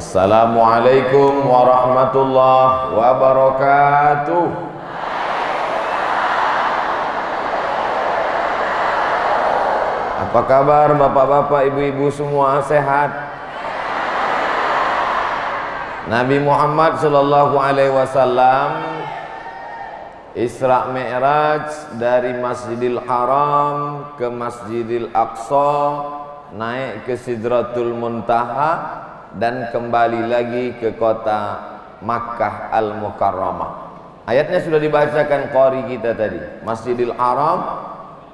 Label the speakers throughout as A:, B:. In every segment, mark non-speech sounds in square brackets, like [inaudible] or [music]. A: Assalamualaikum warahmatullahi wabarakatuh. Apa kabar bapak-bapak, ibu-ibu semua sehat? Nabi Muhammad sallallahu alaihi wasallam Isra Mi'raj dari Masjidil Haram ke Masjidil Aqsa naik ke Sidratul Muntaha dan kembali lagi ke kota Makkah Al-Mukarramah. Ayatnya sudah dibacakan qari kita tadi. Masjidil Haram,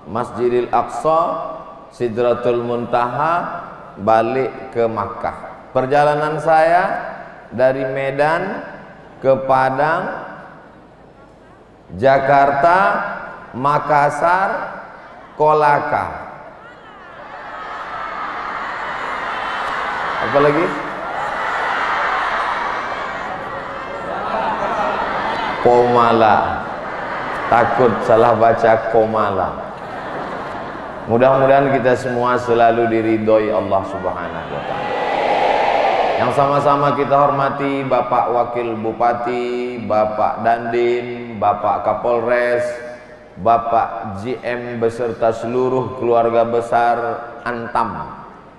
A: Masjidil Aqsa, Sidratul Muntaha, balik ke Makkah. Perjalanan saya dari Medan ke Padang, Jakarta, Makassar, Kolaka. Apa lagi? komala takut salah baca komala mudah-mudahan kita semua selalu diridhoi Allah subhanahu wa ta'ala yang sama-sama kita hormati Bapak Wakil Bupati, Bapak Dandim, Bapak Kapolres, Bapak GM beserta seluruh keluarga besar Antam.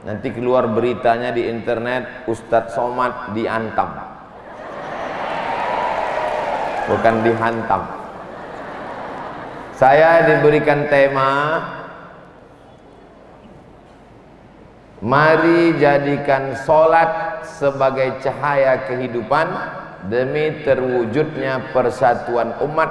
A: Nanti keluar beritanya di internet Ustadz Somad di Antam bukan dihantam. Saya diberikan tema Mari jadikan solat sebagai cahaya kehidupan demi terwujudnya persatuan umat,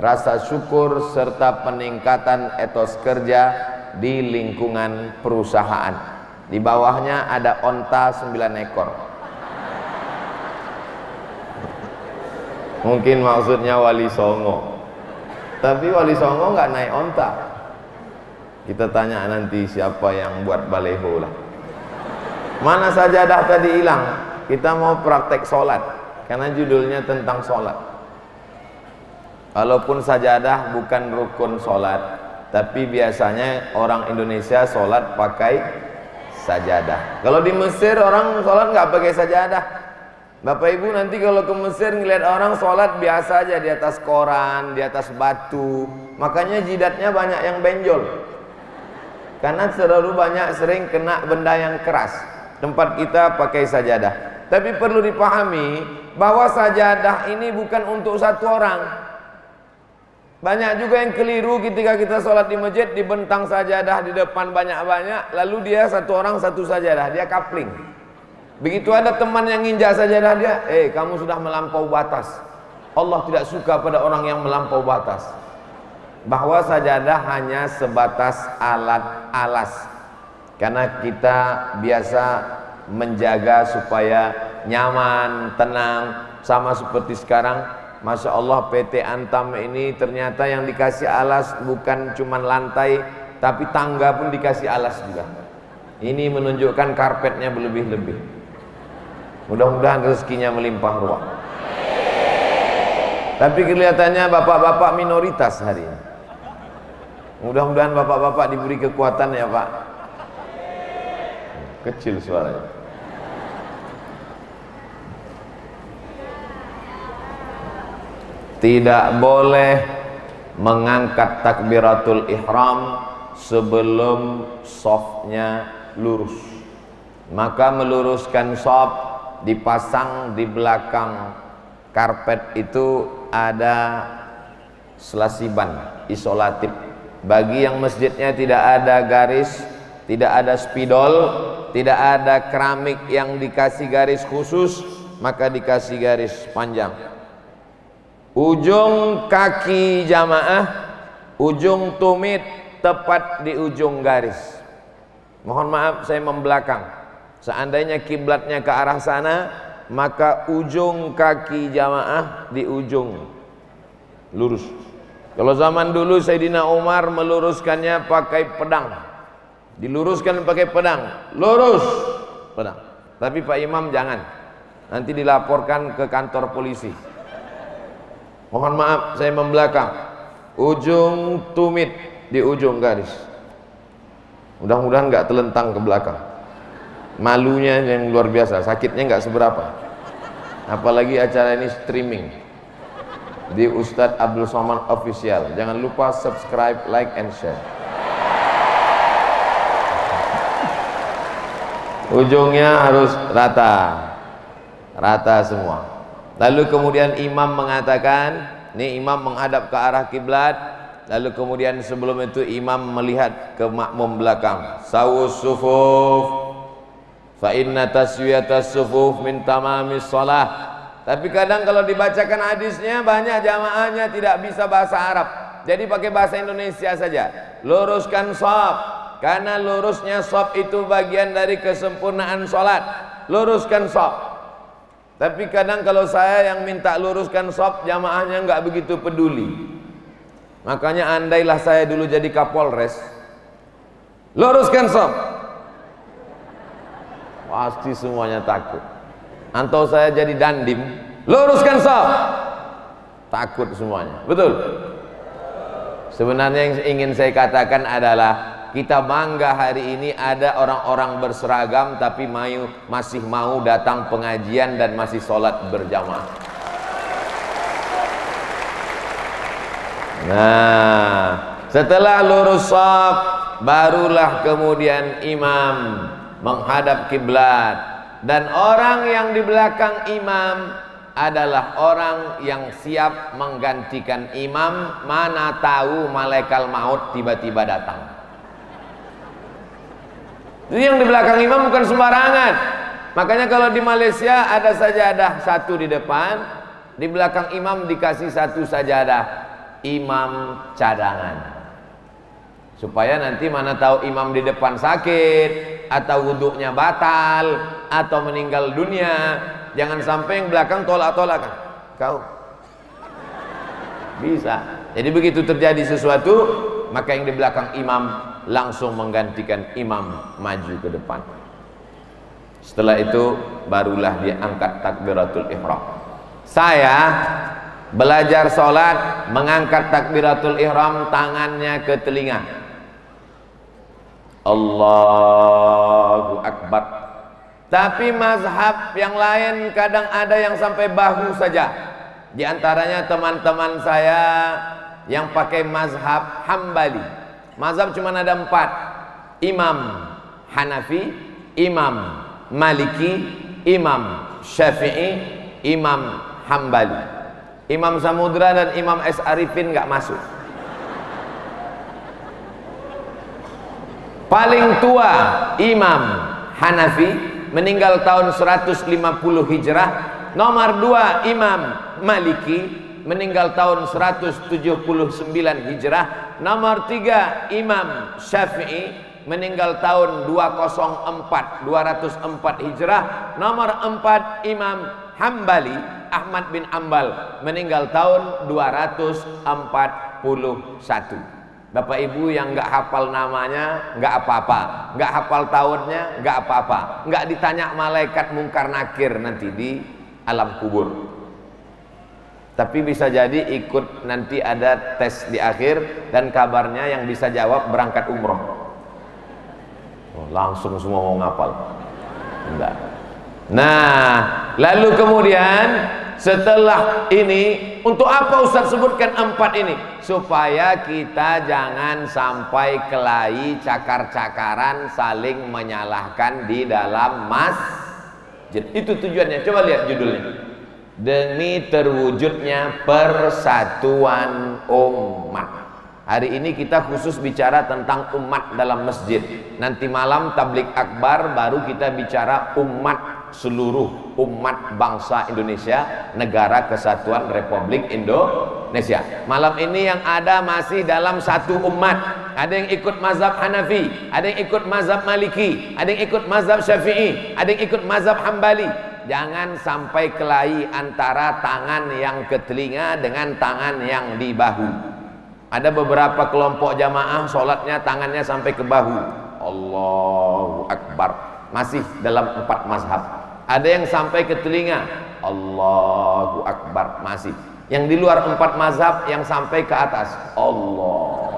A: rasa syukur serta peningkatan etos kerja di lingkungan perusahaan. Di bawahnya ada onta 9 ekor. mungkin maksudnya wali songo tapi wali songo nggak naik onta kita tanya nanti siapa yang buat baleho lah mana saja dah tadi hilang kita mau praktek sholat karena judulnya tentang sholat walaupun sajadah bukan rukun sholat tapi biasanya orang Indonesia sholat pakai sajadah kalau di Mesir orang sholat nggak pakai sajadah Bapak Ibu nanti kalau ke Mesir ngeliat orang sholat biasa aja di atas koran, di atas batu. Makanya jidatnya banyak yang benjol. Karena selalu banyak sering kena benda yang keras. Tempat kita pakai sajadah. Tapi perlu dipahami bahwa sajadah ini bukan untuk satu orang. Banyak juga yang keliru ketika kita sholat di masjid dibentang sajadah di depan banyak-banyak. Lalu dia satu orang satu sajadah, dia kapling. Begitu ada teman yang nginjak sajadah dia, eh kamu sudah melampau batas. Allah tidak suka pada orang yang melampau batas. Bahwa sajadah hanya sebatas alat alas. Karena kita biasa menjaga supaya nyaman, tenang, sama seperti sekarang. Masya Allah PT Antam ini ternyata yang dikasih alas bukan cuma lantai, tapi tangga pun dikasih alas juga. Ini menunjukkan karpetnya berlebih-lebih. Mudah-mudahan rezekinya melimpah ruah. Tapi kelihatannya bapak-bapak minoritas hari ini. Mudah-mudahan bapak-bapak diberi kekuatan ya pak. Kecil suaranya. Tidak boleh mengangkat takbiratul ihram sebelum softnya lurus. Maka meluruskan soft dipasang di belakang karpet itu ada selasiban isolatif bagi yang masjidnya tidak ada garis tidak ada spidol tidak ada keramik yang dikasih garis khusus maka dikasih garis panjang ujung kaki jamaah ujung tumit tepat di ujung garis mohon maaf saya membelakang Seandainya kiblatnya ke arah sana, maka ujung kaki jamaah di ujung lurus. Kalau zaman dulu Sayyidina Umar meluruskannya pakai pedang. Diluruskan pakai pedang. Lurus pedang. Tapi Pak Imam jangan. Nanti dilaporkan ke kantor polisi. Mohon maaf saya membelakang. Ujung tumit di ujung garis. Mudah-mudahan nggak telentang ke belakang malunya yang luar biasa sakitnya nggak seberapa apalagi acara ini streaming di Ustadz Abdul Somad Official jangan lupa subscribe, like, and share ujungnya harus rata rata semua lalu kemudian imam mengatakan nih imam menghadap ke arah kiblat lalu kemudian sebelum itu imam melihat ke makmum belakang sawus sufuf Fa inna taswiyata sufuf min tamamis salah Tapi kadang kalau dibacakan hadisnya banyak jamaahnya tidak bisa bahasa Arab. Jadi pakai bahasa Indonesia saja. Luruskan sob. Karena lurusnya sob itu bagian dari kesempurnaan sholat. Luruskan sob. Tapi kadang kalau saya yang minta luruskan sob, jamaahnya nggak begitu peduli. Makanya andailah saya dulu jadi kapolres. Luruskan sob pasti semuanya takut atau saya jadi dandim luruskan sah, takut semuanya betul sebenarnya yang ingin saya katakan adalah kita bangga hari ini ada orang-orang berseragam tapi mayu, masih mau datang pengajian dan masih sholat berjamaah nah setelah lurus sah barulah kemudian imam menghadap kiblat dan orang yang di belakang imam adalah orang yang siap menggantikan imam mana tahu malaikat maut tiba-tiba datang jadi yang di belakang imam bukan sembarangan makanya kalau di Malaysia ada sajadah satu di depan di belakang imam dikasih satu sajadah imam cadangan supaya nanti mana tahu imam di depan sakit atau wuduknya batal atau meninggal dunia jangan sampai yang belakang tolak tolak kau bisa jadi begitu terjadi sesuatu maka yang di belakang imam langsung menggantikan imam maju ke depan setelah itu barulah dia angkat takbiratul ihram saya belajar sholat mengangkat takbiratul ihram tangannya ke telinga Allahu Akbar tapi mazhab yang lain kadang ada yang sampai bahu saja di antaranya teman-teman saya yang pakai mazhab Hambali mazhab cuma ada empat Imam Hanafi Imam Maliki Imam Syafi'i Imam Hambali Imam Samudra dan Imam S. Arifin nggak masuk paling tua Imam Hanafi meninggal tahun 150 Hijrah nomor dua Imam Maliki meninggal tahun 179 Hijrah nomor tiga Imam Syafi'i meninggal tahun 204 204 Hijrah nomor empat Imam Hambali Ahmad bin Ambal meninggal tahun 241 Bapak Ibu yang nggak hafal namanya, nggak apa-apa. Nggak hafal tahunnya, nggak apa-apa. Nggak ditanya malaikat mungkar nakir nanti di alam kubur. Tapi bisa jadi ikut nanti ada tes di akhir dan kabarnya yang bisa jawab berangkat umroh. Oh, langsung semua mau ngapal. Enggak. Nah, lalu kemudian setelah ini untuk apa Ustaz sebutkan empat ini supaya kita jangan sampai kelahi cakar-cakaran saling menyalahkan di dalam masjid itu tujuannya coba lihat judulnya demi terwujudnya persatuan umat Hari ini kita khusus bicara tentang umat dalam masjid. Nanti malam tablik akbar baru kita bicara umat seluruh umat bangsa Indonesia negara kesatuan Republik Indonesia malam ini yang ada masih dalam satu umat ada yang ikut mazhab Hanafi ada yang ikut mazhab Maliki ada yang ikut mazhab Syafi'i ada yang ikut mazhab Hambali jangan sampai kelahi antara tangan yang ke telinga dengan tangan yang di bahu ada beberapa kelompok jamaah sholatnya tangannya sampai ke bahu Allahu Akbar masih dalam empat mazhab ada yang sampai ke telinga Allahu Akbar masih. Yang di luar empat mazhab yang sampai ke atas Allah.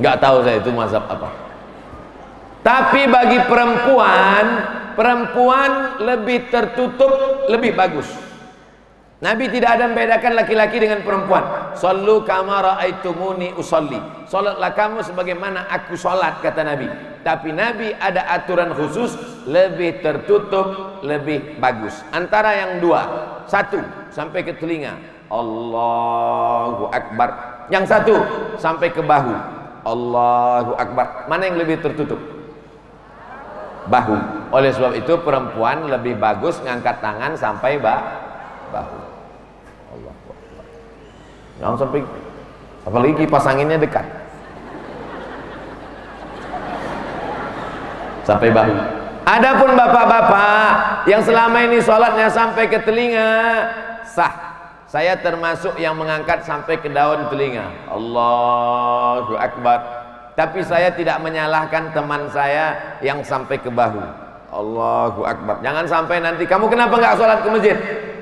A: Nggak tahu saya itu mazhab apa. Tapi bagi perempuan, perempuan lebih tertutup, lebih bagus. Nabi tidak ada membedakan laki-laki dengan perempuan. Sallu kama raaitumuni usolli. Salatlah kamu sebagaimana aku salat kata Nabi. Tapi Nabi ada aturan khusus lebih tertutup, lebih bagus. Antara yang dua, satu sampai ke telinga. Allahu Akbar. Yang satu sampai ke bahu. Allahu Akbar. Mana yang lebih tertutup? Bahu. Oleh sebab itu perempuan lebih bagus ngangkat tangan sampai ba bahu jangan sampai apalagi kipas anginnya dekat sampai bahu adapun bapak-bapak yang selama ini sholatnya sampai ke telinga sah saya termasuk yang mengangkat sampai ke daun telinga Allahu Akbar tapi saya tidak menyalahkan teman saya yang sampai ke bahu Allahu Akbar. Jangan sampai nanti kamu kenapa nggak sholat ke masjid?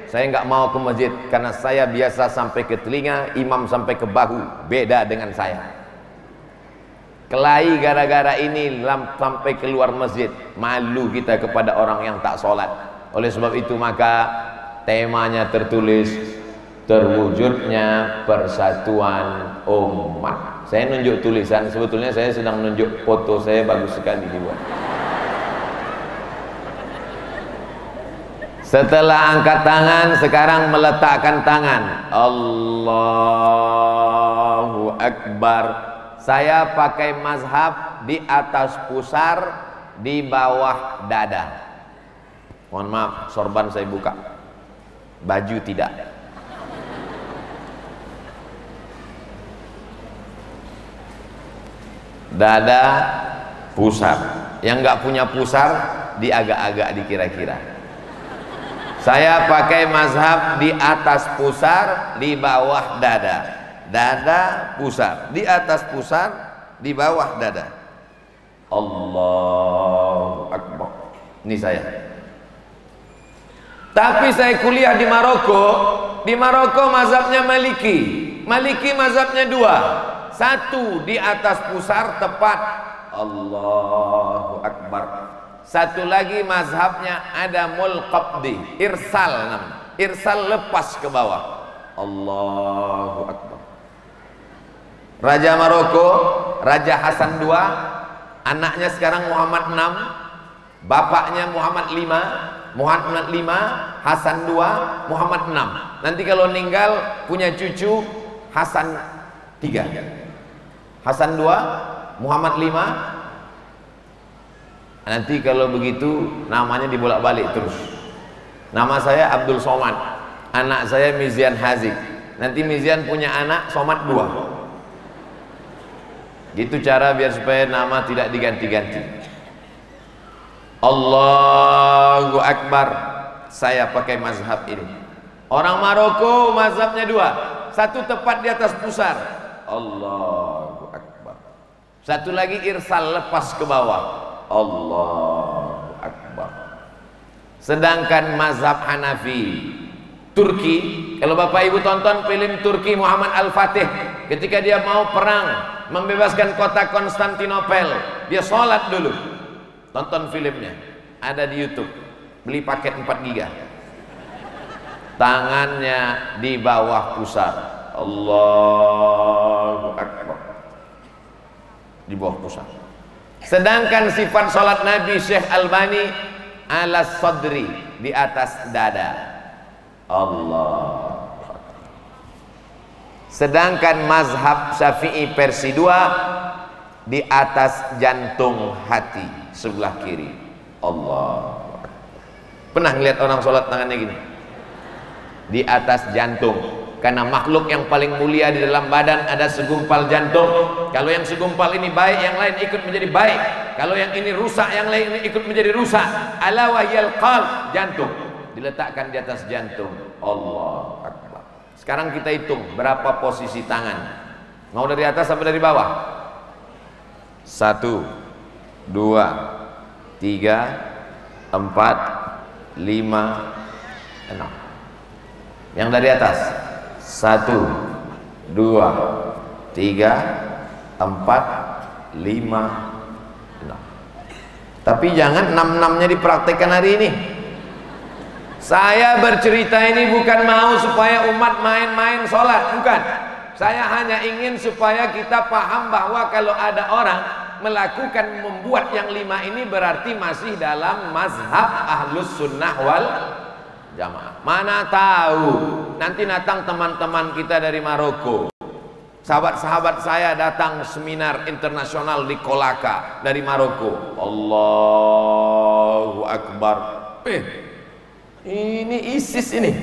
A: Saya nggak mau ke masjid karena saya biasa sampai ke telinga, imam sampai ke bahu. Beda dengan saya. Kelahi gara-gara ini sampai keluar masjid. Malu kita kepada orang yang tak sholat. Oleh sebab itu maka temanya tertulis terwujudnya persatuan umat. Saya nunjuk tulisan, sebetulnya saya sedang nunjuk foto saya bagus sekali dibuat. Setelah angkat tangan, sekarang meletakkan tangan. Allahu Akbar. Saya pakai mazhab di atas pusar, di bawah dada. Mohon maaf, sorban saya buka. Baju tidak. Dada pusar. Yang nggak punya pusar, diagak-agak dikira-kira. Saya pakai mazhab di atas pusar, di bawah dada. Dada pusar, di atas pusar, di bawah dada. Allahu Akbar. Ini saya. Tapi saya kuliah di Maroko, di Maroko mazhabnya Maliki. Maliki mazhabnya dua. Satu di atas pusar tepat. Allahu Akbar. Satu lagi mazhabnya ada mulqabdi, irsal namanya. Irsal lepas ke bawah. Allahu Akbar. Raja Maroko, Raja Hasan II, anaknya sekarang Muhammad VI, bapaknya Muhammad V, Muhammad V, Hasan II, Muhammad VI. Nanti kalau meninggal punya cucu Hasan III. Hasan II, Muhammad V, Nanti kalau begitu namanya dibolak-balik terus. Nama saya Abdul Somad, anak saya Mizian Haziq. Nanti Mizian punya anak Somad dua. Gitu cara biar supaya nama tidak diganti-ganti. Allahu Akbar. Saya pakai mazhab ini. Orang Maroko mazhabnya dua. Satu tepat di atas pusar. Allahu Akbar. Satu lagi irsal lepas ke bawah. Allahu Akbar sedangkan mazhab Hanafi Turki kalau bapak ibu tonton film Turki Muhammad Al-Fatih ketika dia mau perang membebaskan kota Konstantinopel dia sholat dulu tonton filmnya ada di YouTube beli paket 4 giga tangannya di bawah pusar Allahu Akbar di bawah pusar Sedangkan sifat sholat Nabi Syekh Albani ala sadri di atas dada. Allah. Sedangkan mazhab Syafi'i versi 2 di atas jantung hati sebelah kiri. Allah. Pernah lihat orang sholat tangannya gini? Di atas jantung. Karena makhluk yang paling mulia di dalam badan ada segumpal jantung. Kalau yang segumpal ini baik, yang lain ikut menjadi baik. Kalau yang ini rusak, yang lain ini ikut menjadi rusak. Ala wahyal qal jantung. Diletakkan di atas jantung. Allah Akbar. Sekarang kita hitung berapa posisi tangan. Mau dari atas sampai dari bawah? Satu, dua, tiga, empat, lima, enam. Yang dari atas satu dua tiga empat lima enam tapi jangan enam enamnya dipraktekkan hari ini saya bercerita ini bukan mau supaya umat main-main sholat bukan saya hanya ingin supaya kita paham bahwa kalau ada orang melakukan membuat yang lima ini berarti masih dalam mazhab ahlus sunnah wal jamaah. Mana tahu nanti datang teman-teman kita dari Maroko. Sahabat-sahabat saya datang seminar internasional di Kolaka dari Maroko. Allahu Akbar. Eh, ini ISIS ini.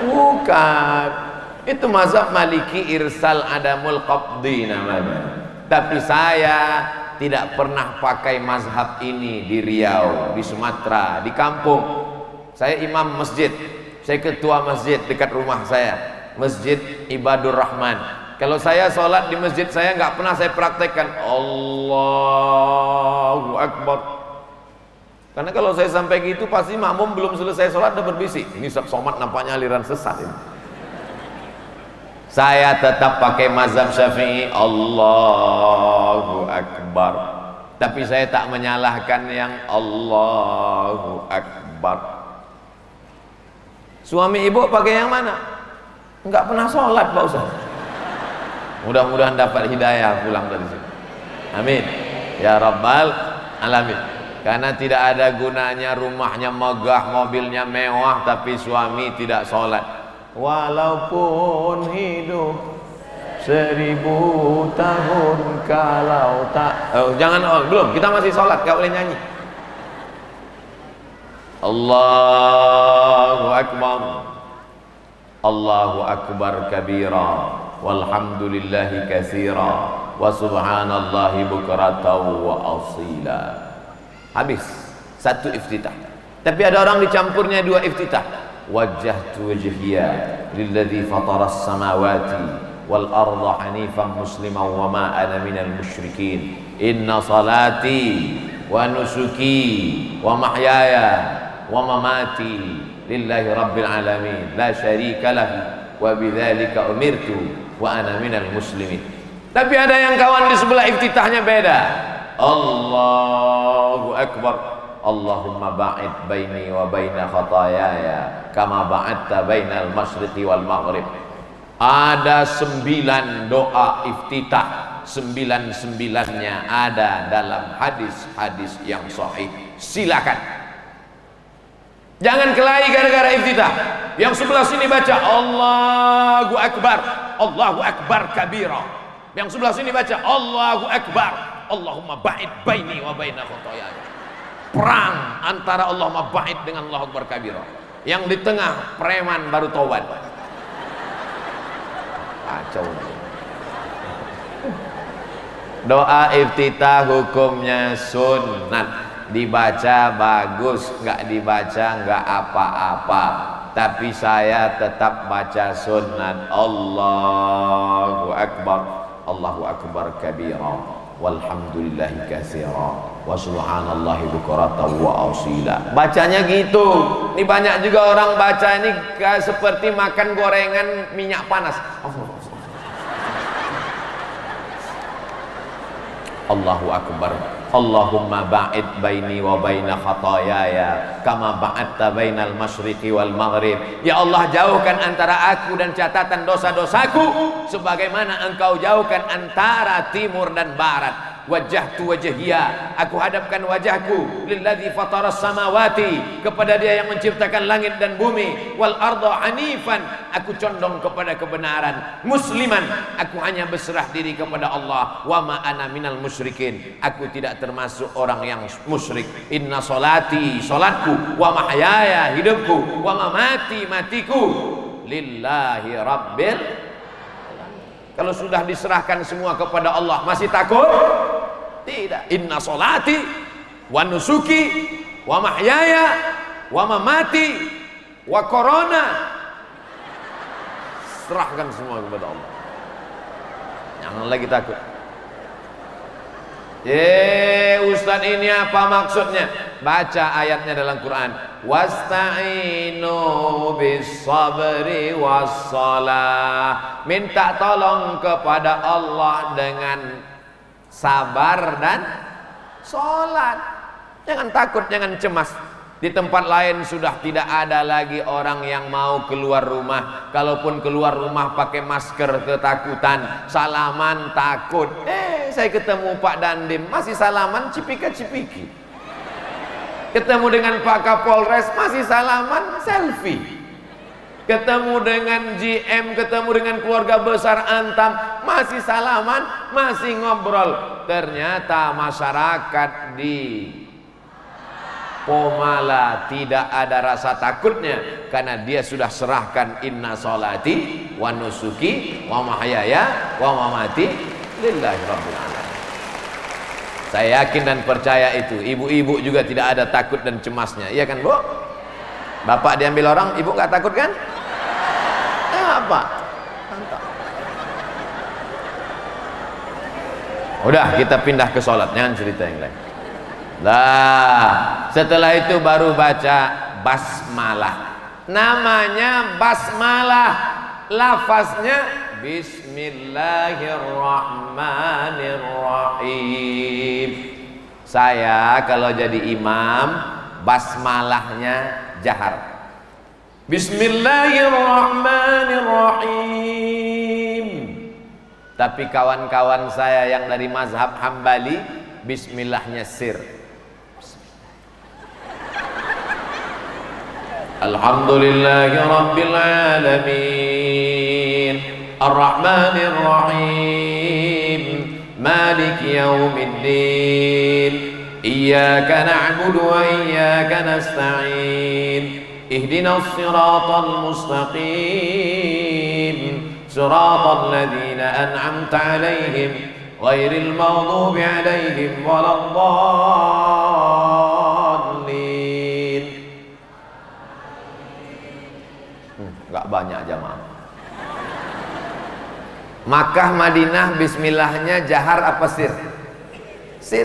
A: Bukan. Itu mazhab Maliki irsal adamul qabdi namanya. Tapi saya tidak pernah pakai mazhab ini di Riau, di Sumatera, di kampung. Saya imam masjid, saya ketua masjid dekat rumah saya, Masjid Ibadur Rahman. Kalau saya sholat di masjid saya nggak pernah saya praktekkan Allahu Akbar. Karena kalau saya sampai gitu pasti makmum belum selesai sholat udah berbisik. Ini somat nampaknya aliran sesat ini. Saya tetap pakai mazhab Syafi'i Allahu Akbar. Tapi saya tak menyalahkan yang Allahu Akbar. Suami ibu pakai yang mana? Enggak pernah sholat Pak Ustaz. Mudah-mudahan dapat hidayah pulang dari sini. Amin. Ya Rabbal Alamin. Karena tidak ada gunanya rumahnya megah, mobilnya mewah, tapi suami tidak sholat. Walaupun hidup seribu tahun kalau tak... Oh, jangan, oh, belum. Kita masih sholat, gak boleh nyanyi. Allahu Akbar Allahu Akbar kabira walhamdulillahi kathira. wa subhanallahi bukratan wa asila habis satu iftitah tapi ada orang dicampurnya dua iftitah tu wajhiya lilladzi fataras samawati wal arda hanifan musliman wa ma ana minal musyrikin inna salati wa nusuki wa mahyaya wa mamati lillahi rabbil alamin la syarika lah wa bidzalika umirtu wa ana minal muslimin. Tapi ada yang kawan di sebelah iftitahnya beda. Allahu akbar. Allahumma ba'id baini wa baina khatayaya kama ba'atta bainal masyriqi wal maghrib. Ada sembilan doa iftitah sembilan-sembilannya ada dalam hadis-hadis yang sahih. Silakan Jangan kelahi gara-gara iftitah. Yang sebelah sini baca Allahu Akbar, Allahu Akbar kabira. Yang sebelah sini baca Allahu Akbar, Allahumma ba'id baini wa baina khotoyaya. Perang antara Allahumma ba'id dengan Allahu Akbar kabira. Yang di tengah preman baru tobat. Kacau. Doa iftitah hukumnya sunat dibaca bagus nggak dibaca nggak apa-apa tapi saya tetap baca sunat Allahu Akbar Allahu Akbar kabira walhamdulillahi katsira wa subhanallahi bukurata wa asila bacanya gitu ini banyak juga orang baca ini seperti makan gorengan minyak panas Allah Allahu Akbar Allahumma ba'id baini wa baina khatayaya kama ba'atta bainal masyriqi wal maghrib ya Allah jauhkan antara aku dan catatan dosa-dosaku sebagaimana engkau jauhkan antara timur dan barat wajah tu wajahia aku hadapkan wajahku lilladzi fatara samawati kepada dia yang menciptakan langit dan bumi wal arda anifan aku condong kepada kebenaran musliman aku hanya berserah diri kepada Allah wa ma ana minal musyrikin aku tidak termasuk orang yang musyrik inna salati salatku wa mahyaya hidupku wa mamati matiku lillahi rabbil kalau sudah diserahkan semua kepada Allah masih takut tidak. Inna solati wa nusuki wa mahyaya wa mamati wa korona. Serahkan semua kepada Allah. Jangan lagi takut. Ye, Ustaz ini apa maksudnya? Baca ayatnya dalam Quran. Wasta'inu bisabri wassalah. Minta tolong kepada Allah dengan sabar dan sholat. Jangan takut, jangan cemas. Di tempat lain sudah tidak ada lagi orang yang mau keluar rumah. Kalaupun keluar rumah pakai masker ketakutan, salaman takut. Eh, saya ketemu Pak Dandim masih salaman cipika-cipiki. Ketemu dengan Pak Kapolres masih salaman selfie ketemu dengan GM, ketemu dengan keluarga besar Antam, masih salaman, masih ngobrol. Ternyata masyarakat di Pomala tidak ada rasa takutnya karena dia sudah serahkan inna salati wa nusuki wa mahayaya wa mamati lillahi rabbil alamin. Saya yakin dan percaya itu. Ibu-ibu juga tidak ada takut dan cemasnya. Iya kan, Bu? Bapak diambil orang, ibu nggak takut kan? apa? Mantap. Udah kita pindah ke sholat Jangan cerita yang lain Lah setelah itu baru baca basmalah Namanya basmalah Lafaznya Bismillahirrahmanirrahim Saya kalau jadi imam Basmalahnya jahar Bismillahirrahmanirrahim. Tapi kawan-kawan saya yang dari mazhab Hambali, bismillahnya sir. Alhamdulillahirabbil alamin. Arrahmanirrahim. Malik yaumiddin. Iyyaka na'budu wa iyyaka nasta'in. اهدنا الصراط المستقيم صراط الذين أنعمت عليهم غير المغضوب عليهم ولا الضالين hmm, gak banyak jamaah Makkah Madinah bismillahnya jahar apa sir? Sir.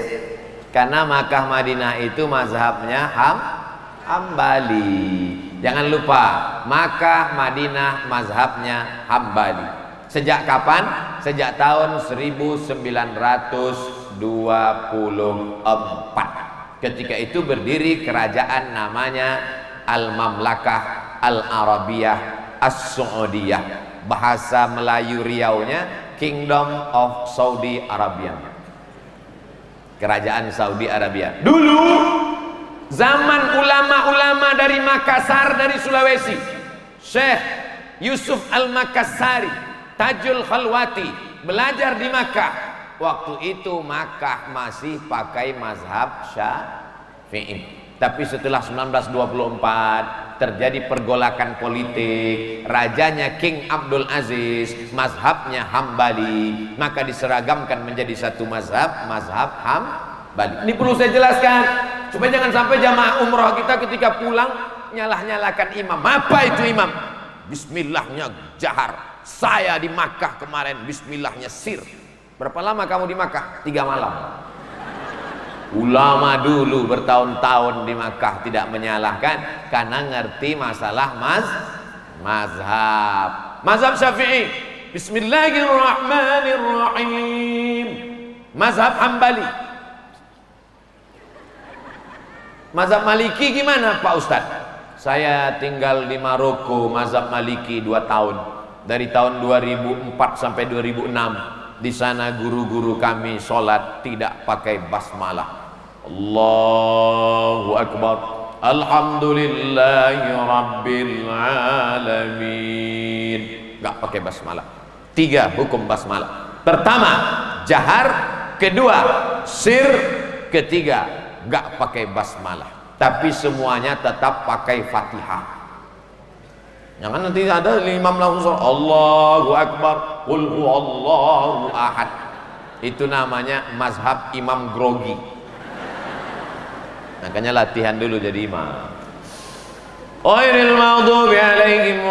A: Karena Makkah Madinah itu mazhabnya ham Hambali. Jangan lupa, maka Madinah, mazhabnya Hambali. Sejak kapan? Sejak tahun 1924. Ketika itu berdiri kerajaan namanya Al-Mamlakah Al-Arabiyah As-Saudiyah. Bahasa Melayu Riau-nya Kingdom of Saudi Arabia. Kerajaan Saudi Arabia. Dulu Zaman ulama-ulama dari Makassar, dari Sulawesi. Syekh Yusuf Al-Makassari, Tajul Khalwati, belajar di Makkah. Waktu itu Makkah masih pakai mazhab Syafi'i. Tapi setelah 1924 terjadi pergolakan politik, rajanya King Abdul Aziz, mazhabnya Hambali, maka diseragamkan menjadi satu mazhab, mazhab Ham. Ini perlu saya jelaskan. Supaya jangan sampai jamaah umroh kita ketika pulang nyalah-nyalakan imam. Apa itu imam? Bismillahnya jahar. Saya di Makkah kemarin bismillahnya sir. Berapa lama kamu di Makkah? Tiga malam. Ulama dulu bertahun-tahun di Makkah tidak menyalahkan karena ngerti masalah mas mazhab. Mazhab Syafi'i. Bismillahirrahmanirrahim. Mazhab Hambali. Mazhab Maliki gimana Pak Ustadz? Saya tinggal di Maroko Mazhab Maliki 2 tahun Dari tahun 2004 sampai 2006 Di sana guru-guru kami sholat tidak pakai basmalah Allahu Akbar Alhamdulillahi Rabbil Alamin Gak pakai basmalah Tiga hukum basmalah Pertama, jahar Kedua, sir Ketiga, nggak pakai basmalah tapi semuanya tetap pakai fatihah jangan nanti ada imam langsung Allahu Akbar Qul Allahu Ahad itu namanya mazhab imam grogi makanya latihan dulu jadi imam غير المغضوب عليهم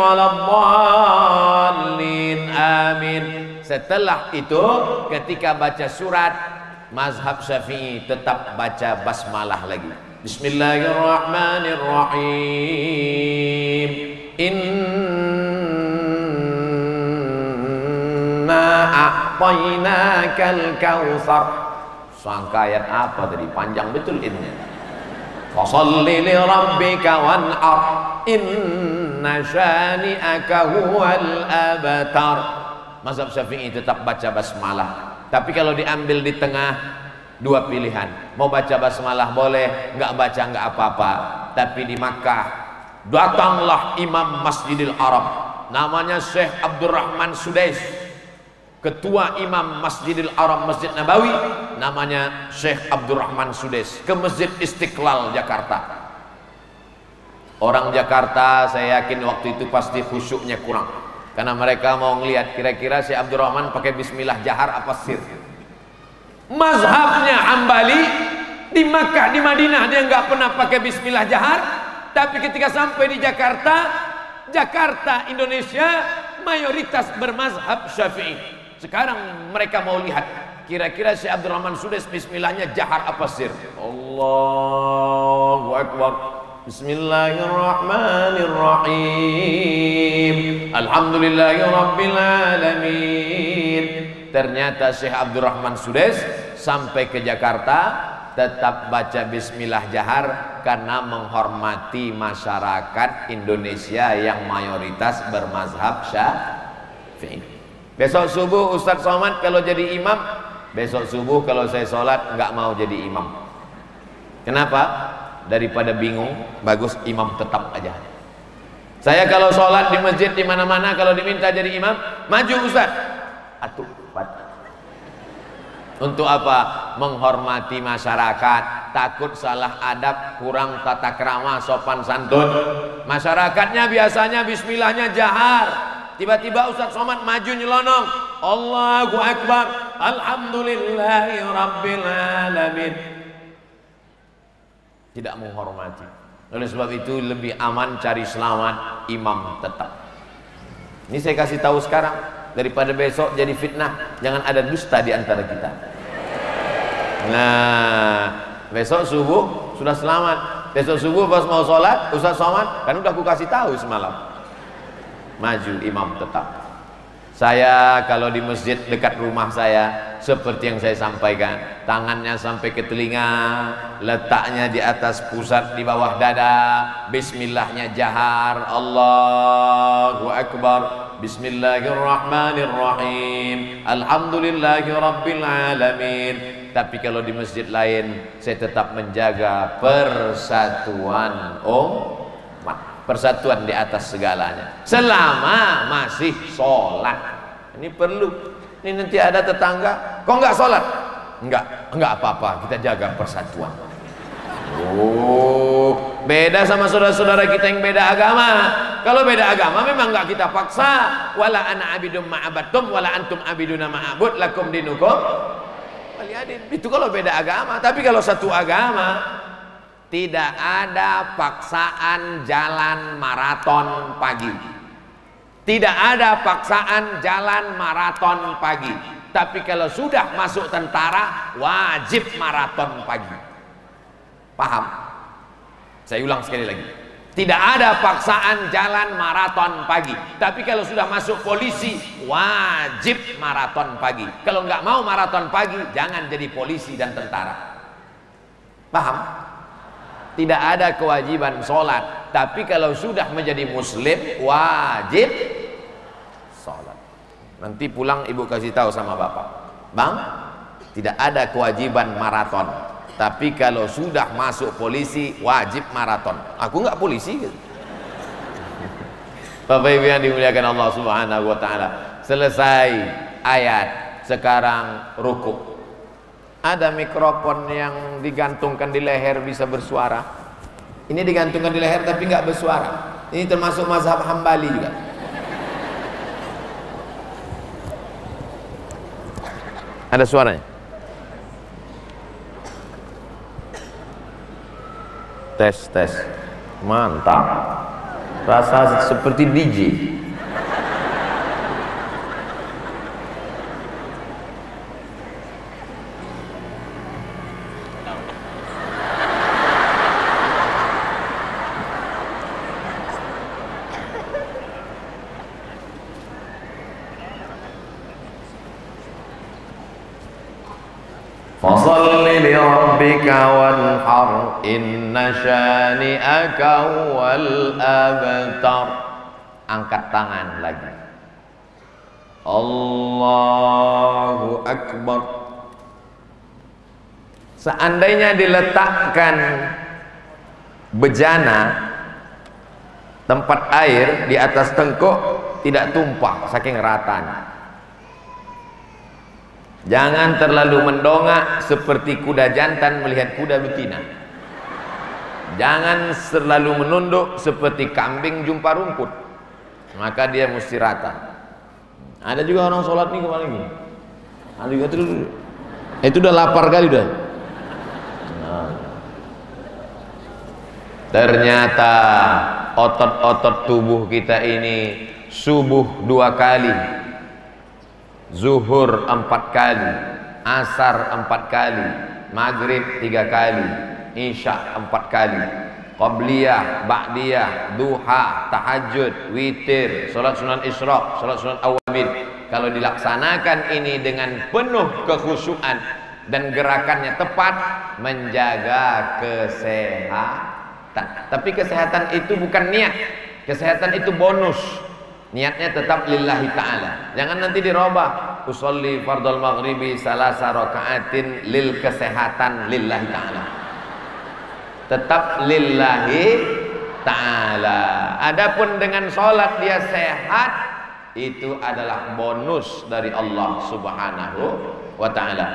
A: amin setelah itu ketika baca surat mazhab Syafi'i tetap baca basmalah lagi. Bismillahirrahmanirrahim. Inna a'tainakal kawthar Sangka ayat apa tadi? Panjang betul ini. Fasalli li rabbika wan'ar Inna syani'aka huwal abatar Mazhab Syafi'i tetap baca basmalah tapi kalau diambil di tengah dua pilihan, mau baca basmalah boleh, nggak baca nggak apa-apa. Tapi di Makkah datanglah Imam Masjidil Arab, namanya Syekh Abdurrahman Sudais. Ketua Imam Masjidil Arab Masjid Nabawi namanya Syekh Abdurrahman Sudes ke Masjid Istiqlal Jakarta. Orang Jakarta saya yakin waktu itu pasti khusyuknya kurang. Karena mereka mau ngelihat kira-kira si Abdurrahman pakai bismillah jahar apa sir. Mazhabnya ambali di Makkah, di Madinah dia nggak pernah pakai bismillah jahar. Tapi ketika sampai di Jakarta, Jakarta, Indonesia mayoritas bermazhab Syafi'i. Sekarang mereka mau lihat kira-kira si Abdurrahman sudah bismillahnya jahar apa sir? Allahu akbar. Bismillahirrahmanirrahim. الله Rabbil Alamin Ternyata Syekh Abdurrahman Sudes sampai ke Jakarta tetap baca bismillah jahar karena menghormati masyarakat Indonesia yang mayoritas bermazhab syafi'i. Besok subuh Ustadz Somad kalau jadi imam, besok subuh kalau saya sholat nggak mau jadi imam. Kenapa? daripada bingung bagus imam tetap aja saya kalau sholat di masjid di mana-mana kalau diminta jadi imam maju ustaz atuh untuk apa? Menghormati masyarakat, takut salah adab, kurang tata krama, sopan santun. Masyarakatnya biasanya bismillahnya jahar. Tiba-tiba Ustaz Somad maju nyelonong. Allahu Akbar. Alhamdulillahi Rabbil Alamin tidak menghormati oleh sebab itu lebih aman cari selamat imam tetap ini saya kasih tahu sekarang daripada besok jadi fitnah jangan ada dusta di antara kita nah besok subuh sudah selamat besok subuh pas mau sholat usah Somad kan udah aku kasih tahu semalam maju imam tetap saya kalau di masjid dekat rumah saya seperti yang saya sampaikan, tangannya sampai ke telinga, letaknya di atas pusat di bawah dada, bismillahnya jahar, Allahu akbar, bismillahirrahmanirrahim, alhamdulillahirabbil alamin. Tapi kalau di masjid lain saya tetap menjaga persatuan. Oh, persatuan di atas segalanya selama masih sholat ini perlu ini nanti ada tetangga kok nggak sholat nggak nggak apa-apa kita jaga persatuan oh beda sama saudara-saudara kita yang beda agama kalau beda agama memang nggak kita paksa wala ana abidum ma'abatum wala antum abiduna ma'abud lakum dinukum itu kalau beda agama tapi kalau satu agama tidak ada paksaan jalan maraton pagi. Tidak ada paksaan jalan maraton pagi. Tapi kalau sudah masuk tentara, wajib maraton pagi. Paham? Saya ulang sekali lagi. Tidak ada paksaan jalan maraton pagi. Tapi kalau sudah masuk polisi, wajib maraton pagi. Kalau nggak mau maraton pagi, jangan jadi polisi dan tentara. Paham? tidak ada kewajiban sholat tapi kalau sudah menjadi muslim wajib sholat nanti pulang ibu kasih tahu sama bapak bang tidak ada kewajiban maraton tapi kalau sudah masuk polisi wajib maraton aku nggak polisi gitu. [laughs] Bapak Ibu yang dimuliakan Allah Subhanahu wa taala selesai ayat sekarang rukuk ada mikrofon yang digantungkan di leher bisa bersuara. Ini digantungkan di leher tapi nggak bersuara. Ini termasuk mazhab Hambali juga. Ada suaranya. Tes tes. Mantap. Rasa seperti biji. والحر إن شانئك هو الأبتر angkat tangan lagi Allahu Akbar seandainya diletakkan bejana tempat air di atas tengkuk tidak tumpah saking ratanya Jangan terlalu mendongak seperti kuda jantan melihat kuda betina. Jangan selalu menunduk seperti kambing jumpa rumput. Maka dia mesti rata. Ada juga orang sholat nih kemarin lagi. Ada juga itu, eh, itu udah lapar kali udah. Nah. Ternyata otot-otot tubuh kita ini subuh dua kali zuhur empat kali, asar empat kali, maghrib tiga kali, isya empat kali, qabliyah, ba'diyah, duha, tahajud, witir, solat sunan isyraq, solat sunan awamid. Kalau dilaksanakan ini dengan penuh kekhusyuan dan gerakannya tepat menjaga kesehatan. Tapi kesehatan itu bukan niat. Kesehatan itu bonus Niatnya tetap lillahi ta'ala. Jangan nanti dirubah. Usolli fardul maghribi salasa rakaatin lil kesehatan lillahi ta'ala. Tetap lillahi ta'ala. Adapun dengan sholat dia sehat, itu adalah bonus dari Allah subhanahu wa ta'ala.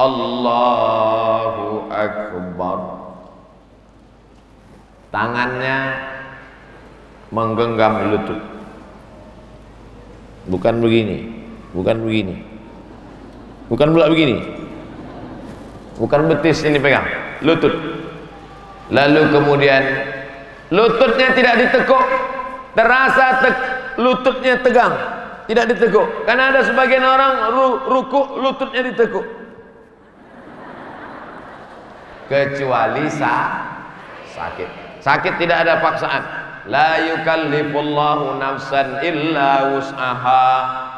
A: Allahu Akbar. Tangannya menggenggam lutut bukan begini bukan begini bukan pula begini bukan betis ini pegang lutut lalu kemudian lututnya tidak ditekuk terasa tek, lututnya tegang tidak ditekuk karena ada sebagian orang ru, ruku lututnya ditekuk kecuali sa sakit sakit tidak ada paksaan La yukallifullahu nafsan illa wus'aha.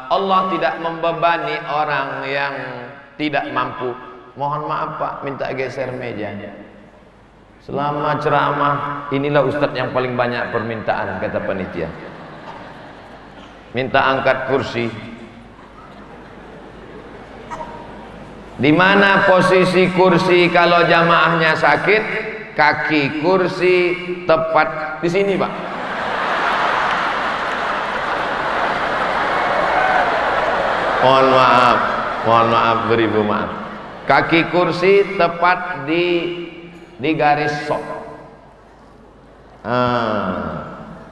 A: Allah tidak membebani orang yang tidak mampu. Mohon maaf Pak, minta geser meja. Selama ceramah, inilah ustadz yang paling banyak permintaan, kata panitia. Minta angkat kursi. Di mana posisi kursi kalau jamaahnya sakit? kaki kursi tepat di sini pak mohon maaf mohon maaf beribu maaf kaki kursi tepat di di garis sok hmm,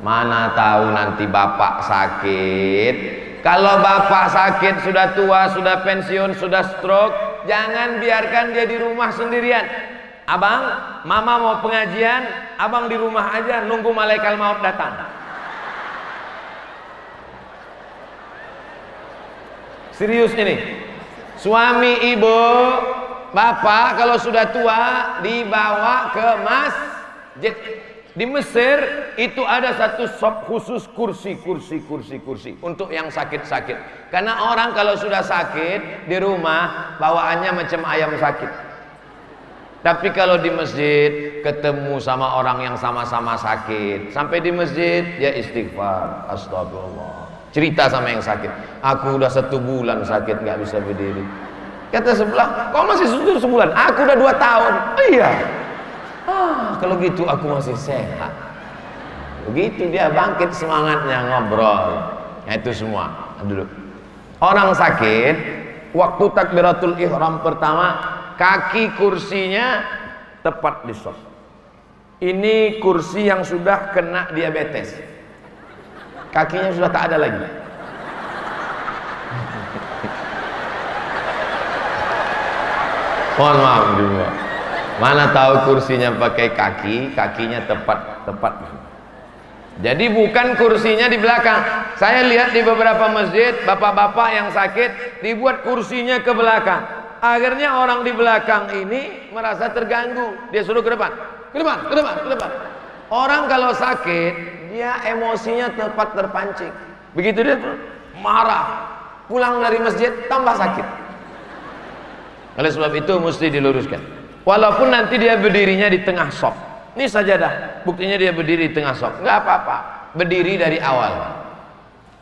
A: mana tahu nanti bapak sakit kalau bapak sakit sudah tua sudah pensiun sudah stroke jangan biarkan dia di rumah sendirian Abang, mama mau pengajian, abang di rumah aja nunggu malaikat maut datang. Serius ini. Suami ibu, bapak kalau sudah tua dibawa ke masjid. Di Mesir itu ada satu sop khusus kursi, kursi, kursi, kursi untuk yang sakit-sakit. Karena orang kalau sudah sakit di rumah bawaannya macam ayam sakit. Tapi kalau di masjid ketemu sama orang yang sama-sama sakit, sampai di masjid ya istighfar, astagfirullah. Cerita sama yang sakit, aku udah satu bulan sakit nggak bisa berdiri. Kata sebelah, kau masih satu sebulan, aku udah dua tahun. Oh, iya. Ah, kalau gitu aku masih sehat. Begitu dia bangkit semangatnya ngobrol. Nah, itu semua. Dulu. Orang sakit waktu takbiratul ihram pertama kaki kursinya tepat di sof. Ini kursi yang sudah kena diabetes. Kakinya sudah tak ada lagi. Mohon maaf juga. Mana tahu kursinya pakai kaki, kakinya tepat tepat. Jadi bukan kursinya di belakang. Saya lihat di beberapa masjid, bapak-bapak yang sakit dibuat kursinya ke belakang Akhirnya orang di belakang ini merasa terganggu. Dia suruh ke depan. Ke depan, ke depan, ke depan. Orang kalau sakit, dia emosinya tepat terpancing. Begitu dia tuh marah. Pulang dari masjid tambah sakit. Oleh sebab itu mesti diluruskan. Walaupun nanti dia berdirinya di tengah sop. Ini saja dah Buktinya dia berdiri di tengah sop. Enggak apa-apa. Berdiri dari awal.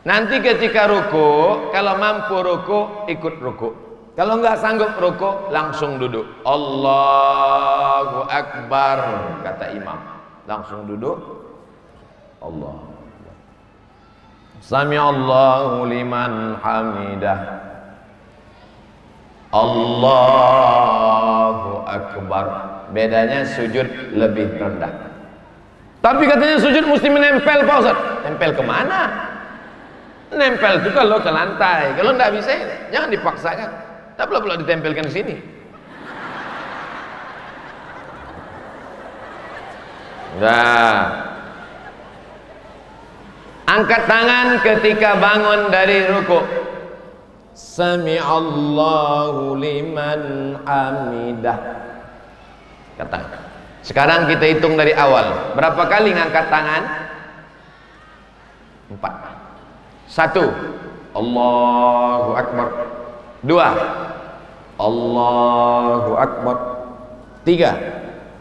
A: Nanti ketika ruku, kalau mampu ruku, ikut ruku. Kalau nggak sanggup ruko, langsung duduk. Allahu Akbar, kata imam. Langsung duduk. Allah. Sami Allahu liman hamidah. Allahu Akbar. Bedanya sujud lebih rendah. Tapi katanya sujud mesti menempel Pak Ustaz. Nempel kemana? Nempel itu kalau ke lantai. Kalau nggak bisa, jangan dipaksakan. Tak perlu pula ditempelkan di sini. Nah. Angkat tangan ketika bangun dari ruku. Sami Allahu liman hamidah. Kata. Sekarang kita hitung dari awal. Berapa kali ngangkat tangan? Empat. Satu. Allahu Akbar. Dua. Allahu Akbar. Tiga.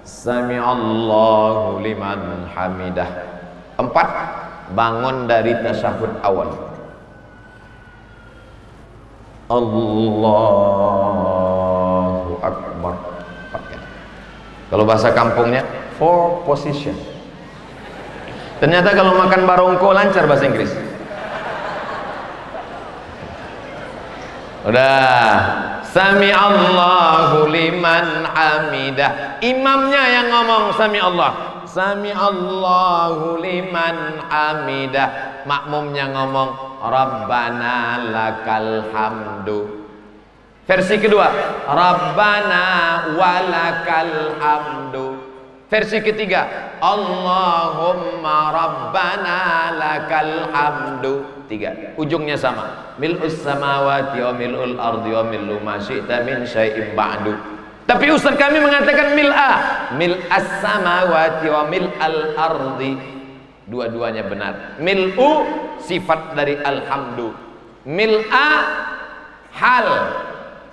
A: Sami Allahu liman hamidah. Empat. Bangun dari tasyahud awal. Allahu Akbar. Pakai. Kalau bahasa kampungnya, four position. Ternyata kalau makan barongko lancar bahasa Inggris. Udah. Sami Allahu liman hamidah. Imamnya yang ngomong sami Allah. Sami Allahu liman hamidah. Makmumnya ngomong Rabbana lakal hamdu. Versi kedua, Rabbana walakal hamdu. Versi ketiga, Allahumma rabbana lakal hamdu. Tiga. Ujungnya sama. Mil'us samawati wa mil'ul ardi wa mil'u ma syi'ta min syai'in ba'du. Tapi Ustaz kami mengatakan mil'a. Mil'as samawati wa mil'al ardi. Dua-duanya benar. Mil'u sifat dari alhamdu. Mil'a hal.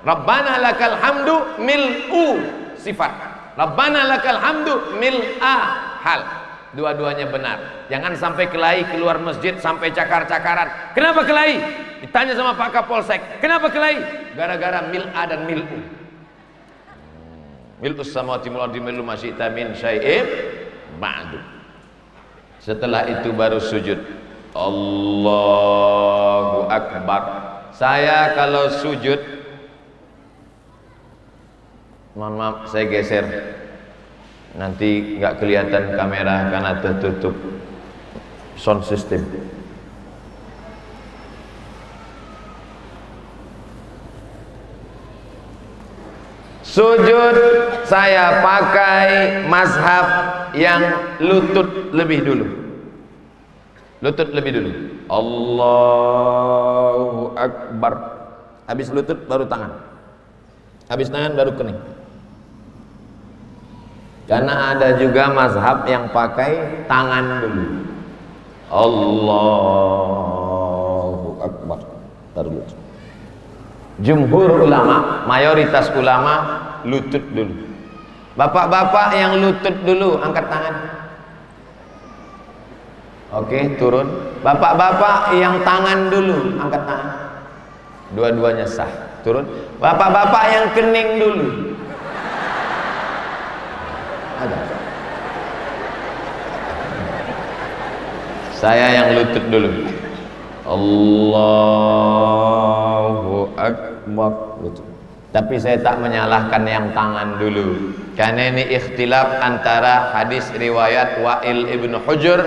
A: Rabbana lakal hamdu mil'u sifat. Rabbana lakal hamdu mil'a hal dua-duanya benar. Jangan sampai kelahi keluar masjid sampai cakar-cakaran. Kenapa kelahi? Ditanya sama Pak Kapolsek, kenapa kelahi? Gara-gara mil'a dan mil'u. milu sama timul ardi milu masih tamin syai'im ba'du. Setelah itu baru sujud. Allahu Akbar. Saya kalau sujud mohon maaf saya geser nanti nggak kelihatan kamera karena tertutup sound system sujud saya pakai mazhab yang lutut lebih dulu lutut lebih dulu Allahu Akbar habis lutut baru tangan habis tangan baru kening karena ada juga mazhab yang pakai tangan dulu. Allahu Akbar. Terlihat. Jumhur ulama, mayoritas ulama lutut dulu. Bapak-bapak yang lutut dulu, angkat tangan. Oke, turun. Bapak-bapak yang tangan dulu, angkat tangan. Dua-duanya sah. Turun. Bapak-bapak yang kening dulu, ada saya yang lutut dulu Allahu Akbar lutut tapi saya tak menyalahkan yang tangan dulu karena ini ikhtilaf antara hadis riwayat Wa'il ibn Hujur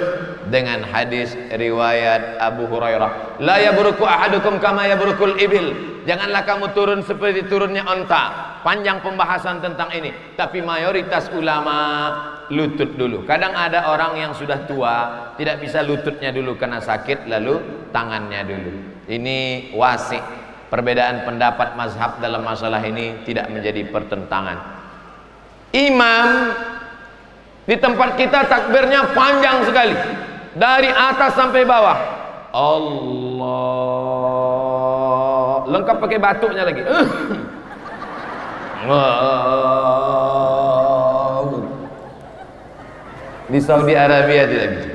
A: dengan hadis riwayat Abu Hurairah la yabruku ahadukum kama yabrukul ibil janganlah kamu turun seperti turunnya onta panjang pembahasan tentang ini tapi mayoritas ulama lutut dulu kadang ada orang yang sudah tua tidak bisa lututnya dulu karena sakit lalu tangannya dulu ini wasi perbedaan pendapat mazhab dalam masalah ini tidak menjadi pertentangan imam di tempat kita takbirnya panjang sekali dari atas sampai bawah Allah lengkap pakai batuknya lagi [laughs] di Saudi Arabia tidak gitu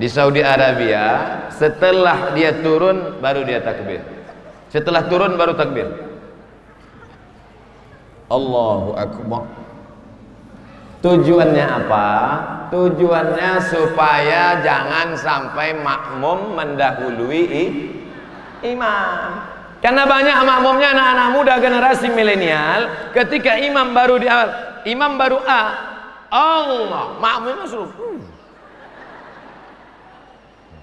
A: di Saudi Arabia setelah dia turun baru dia takbir setelah turun baru takbir Allahu Akbar tujuannya apa? tujuannya supaya jangan sampai makmum mendahului imam karena banyak makmumnya anak-anak muda generasi milenial, ketika imam baru di awal, imam baru A, Allah, makmumnya suruh. Hmm.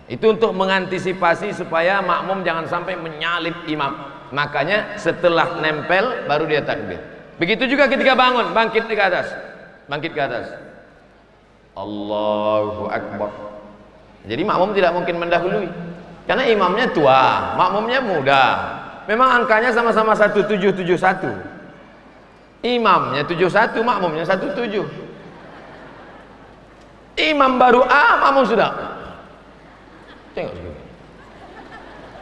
A: Itu untuk mengantisipasi supaya makmum jangan sampai menyalip imam. Makanya setelah nempel baru dia takbir. Begitu juga ketika bangun, bangkit ke atas. Bangkit ke atas. Allahu Akbar. Jadi makmum tidak mungkin mendahului. Karena imamnya tua, makmumnya muda. Memang angkanya sama-sama 1771. Imamnya 71, makmumnya 17. Imam baru A, makmum sudah. Tengok sini.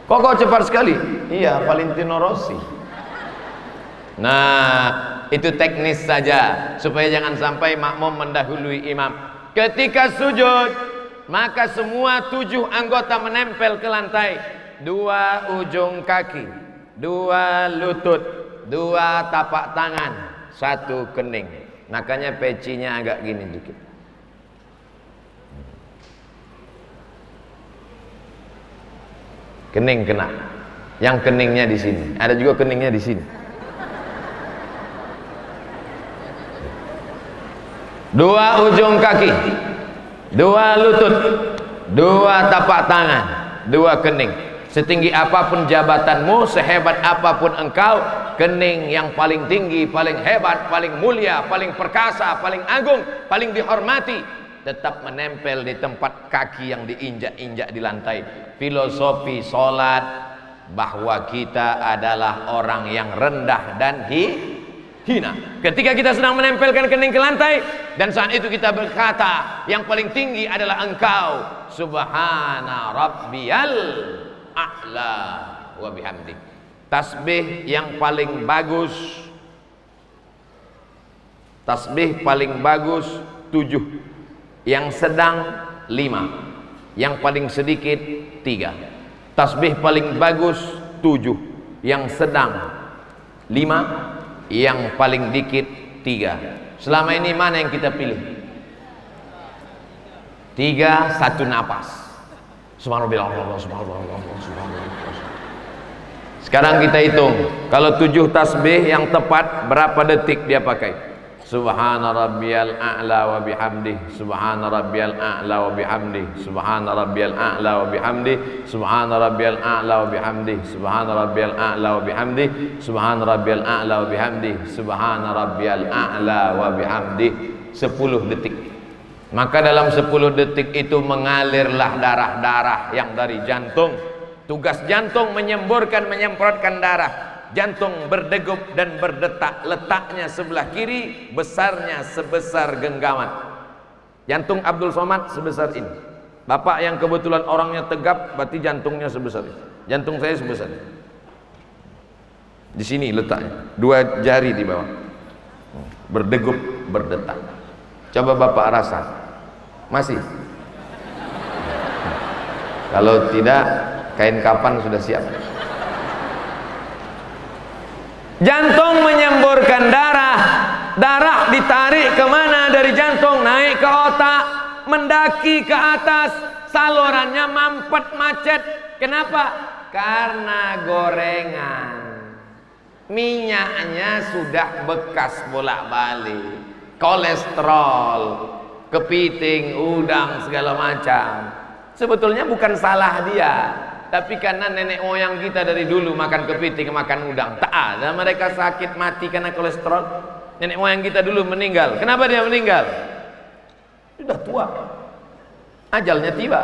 A: Kok kok cepat sekali? Iya, Valentino Rossi. Nah, itu teknis saja supaya jangan sampai makmum mendahului imam. Ketika sujud, maka semua tujuh anggota menempel ke lantai dua ujung kaki dua lutut, dua tapak tangan, satu kening. Makanya pecinya agak gini dikit. Kening kena. Yang keningnya di sini. Ada juga keningnya di sini. Dua ujung kaki, dua lutut, dua tapak tangan, dua kening. Setinggi apapun jabatanmu, sehebat apapun engkau, kening yang paling tinggi, paling hebat, paling mulia, paling perkasa, paling agung, paling dihormati, tetap menempel di tempat kaki yang diinjak-injak di lantai. Filosofi solat bahwa kita adalah orang yang rendah dan hi, hina. Ketika kita sedang menempelkan kening ke lantai dan saat itu kita berkata, yang paling tinggi adalah engkau. Subhana rabbiyal a'la wa bihamdi Tasbih yang paling bagus Tasbih paling bagus tujuh Yang sedang lima Yang paling sedikit tiga Tasbih paling bagus tujuh Yang sedang lima Yang paling dikit tiga Selama ini mana yang kita pilih? Tiga, satu nafas Subhanallah, ya Allah, subhanallah, ya Allah, subhanallah. Ya Sekarang kita hitung, kalau tujuh tasbih yang tepat berapa detik dia pakai? Subhana rabbiyal a'la wa bihamdih Subhana rabbiyal a'la wa bihamdih Subhana rabbiyal a'la wa bihamdih Subhana rabbiyal a'la wa bihamdih Subhana rabbiyal a'la wa bihamdih Subhana rabbiyal a'la wa bihamdih Subhana rabbiyal a'la wa bihamdih 10 detik maka dalam 10 detik itu mengalirlah darah-darah yang dari jantung. Tugas jantung menyemburkan, menyemprotkan darah. Jantung berdegup dan berdetak. Letaknya sebelah kiri, besarnya sebesar genggaman. Jantung Abdul Somad sebesar ini. Bapak yang kebetulan orangnya tegap, berarti jantungnya sebesar ini. Jantung saya sebesar ini. Di sini letaknya, dua jari di bawah. Berdegup, berdetak. Coba Bapak rasa. Masih? Kalau tidak, kain kapan sudah siap. Jantung menyemburkan darah. Darah ditarik kemana dari jantung? Naik ke otak, mendaki ke atas. Salurannya mampet macet. Kenapa? Karena gorengan. Minyaknya sudah bekas bolak-balik kolesterol, kepiting, udang segala macam. Sebetulnya bukan salah dia, tapi karena nenek moyang kita dari dulu makan kepiting, makan udang, tak ada mereka sakit mati karena kolesterol. Nenek moyang kita dulu meninggal. Kenapa dia meninggal? Sudah tua. Ajalnya tiba.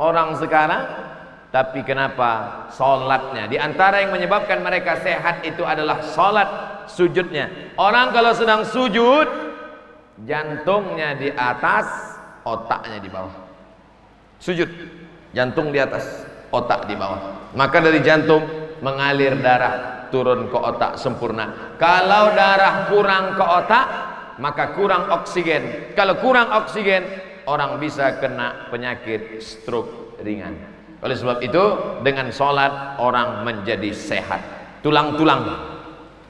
A: Orang sekarang tapi kenapa sholatnya? Di antara yang menyebabkan mereka sehat itu adalah sholat sujudnya. Orang kalau sedang sujud jantungnya di atas, otaknya di bawah. Sujud, jantung di atas, otak di bawah. Maka dari jantung mengalir darah turun ke otak sempurna. Kalau darah kurang ke otak, maka kurang oksigen. Kalau kurang oksigen, orang bisa kena penyakit stroke ringan. Oleh sebab itu, dengan sholat orang menjadi sehat. Tulang-tulang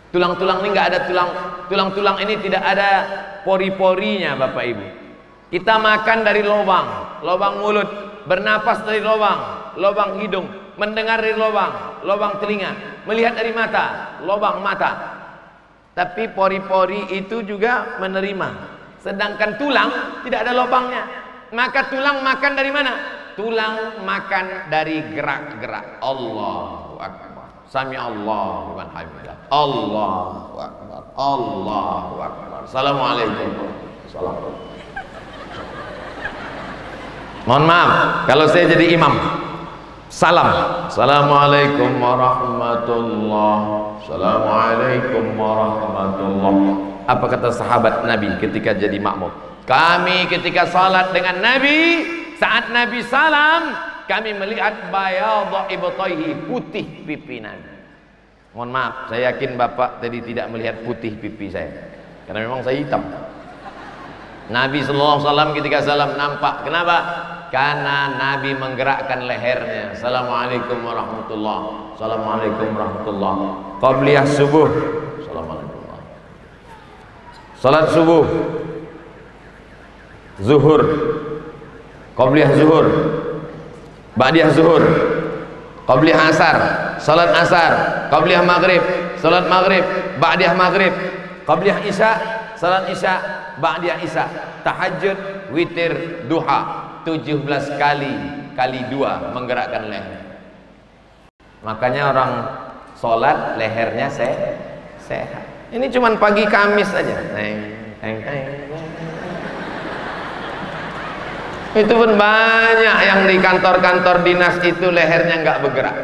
A: Tulang-tulang ini nggak ada tulang, tulang-tulang ini tidak ada pori-porinya, Bapak Ibu. Kita makan dari lubang, lubang mulut, bernapas dari lubang, lubang hidung, mendengar dari lubang, lubang telinga, melihat dari mata, lubang mata. Tapi pori-pori itu juga menerima. Sedangkan tulang tidak ada lubangnya. Maka tulang makan dari mana? Tulang makan dari gerak-gerak Allah. Sami Allah bukan hamidah. Allahu akbar. Allahu akbar. Assalamualaikum. Salam. Mohon maaf kalau saya jadi imam. Salam. Assalamualaikum warahmatullahi. Assalamualaikum warahmatullahi. Apa kata sahabat Nabi ketika jadi makmum? Kami ketika salat dengan Nabi, saat Nabi salam, kami melihat bayadha ibtaihi putih pipi Mohon maaf, saya yakin Bapak tadi tidak melihat putih pipi saya. Karena memang saya hitam. Nabi sallallahu alaihi wasallam ketika salam nampak. Kenapa? Karena Nabi menggerakkan lehernya. Assalamualaikum warahmatullahi. Assalamualaikum warahmatullahi. Qabliyah subuh. Assalamualaikum. Salat subuh. Zuhur. Qabliyah zuhur ba'diyah zuhur qabliyah asar salat asar qabliyah maghrib salat maghrib ba'diyah maghrib qabliyah isya salat isya ba'diyah isya tahajud witir duha 17 kali kali dua menggerakkan leher makanya orang sholat lehernya se sehat ini cuman pagi Kamis aja teng teng teng itu pun banyak yang di kantor-kantor dinas itu lehernya nggak bergerak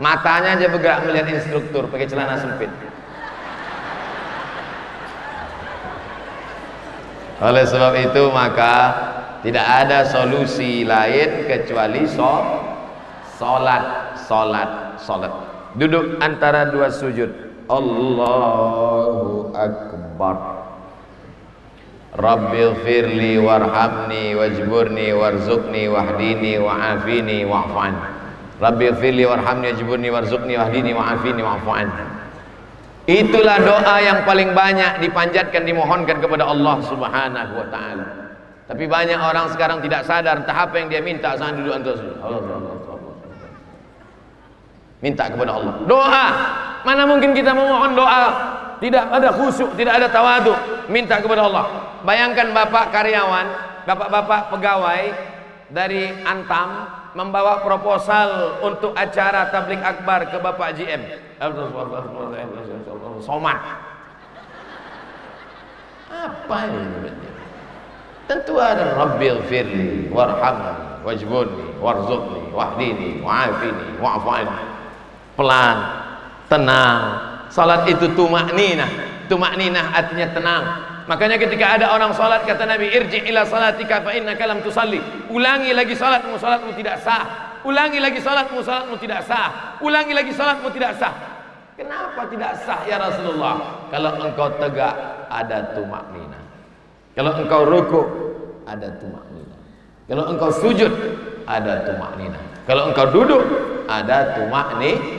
A: matanya aja bergerak melihat instruktur pakai celana sempit oleh sebab itu maka tidak ada solusi lain kecuali so, solat solat solat duduk antara dua sujud Allahu Akbar Rabbil firli warhamni wajburni warzukni wahdini wa'afini waafan. Rabbil firli warhamni wajburni warzukni wahdini wa'afini waafan. Itulah doa yang paling banyak dipanjatkan dimohonkan kepada Allah Subhanahu wa taala. Tapi banyak orang sekarang tidak sadar entah apa yang dia minta saat duduk Allah. Minta kepada Allah. Doa. Mana mungkin kita memohon doa tidak ada khusyuk, tidak ada tawadu, minta kepada Allah. Bayangkan Bapak karyawan, Bapak-bapak pegawai dari Antam membawa proposal untuk acara tablik akbar ke Bapak GM. somat Apa ini? Tentu ada Rabbil firli warhamni wajbunni Warzubni, wahdini wa'afini wa'afani. Pelan, tenang, salat itu tumak ninah tumak ninah artinya tenang makanya ketika ada orang salat kata Nabi irji ila salatika fa inna kalam tusalli ulangi lagi salatmu salatmu tidak sah ulangi lagi salatmu salatmu tidak sah ulangi lagi salatmu tidak sah kenapa tidak sah ya Rasulullah kalau engkau tegak ada tumak ninah kalau engkau rukuk ada tumak ninah kalau engkau sujud ada tumak ninah kalau engkau duduk ada tumak ninah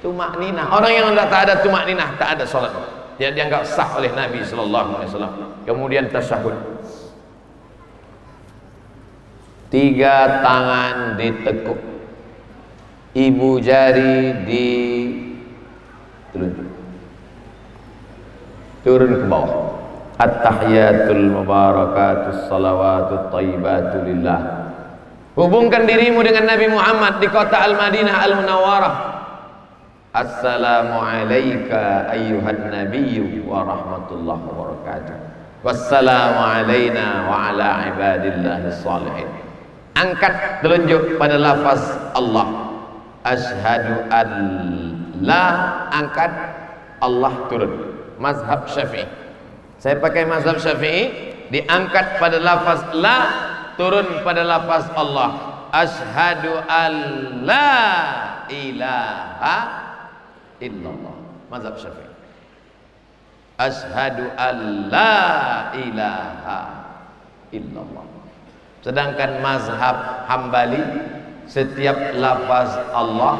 A: tumak ninah orang yang tidak ada tumak ninah tak ada solat dia dianggap sah oleh Nabi Sallallahu Alaihi Wasallam kemudian tasyahud tiga tangan ditekuk ibu jari di telunjuk turun ke bawah At-tahiyatul mubarakatus salawatut tayyibatu lillah Hubungkan dirimu dengan Nabi Muhammad di kota Al-Madinah Al-Munawarah Assalamualaikum ayuhan nabi wa rahmatullahi wabarakatuh. Wassalamu alayna wa ala ibadillahi salihin. Angkat telunjuk pada lafaz Allah. Ashhadu an la angkat Allah turun. Mazhab Syafi'i. Saya pakai mazhab Syafi'i diangkat pada lafaz la turun pada lafaz Allah. Ashhadu an la ilaha illallah mazhab syafi'i ashadu alla ilaha illallah sedangkan mazhab hambali setiap lafaz Allah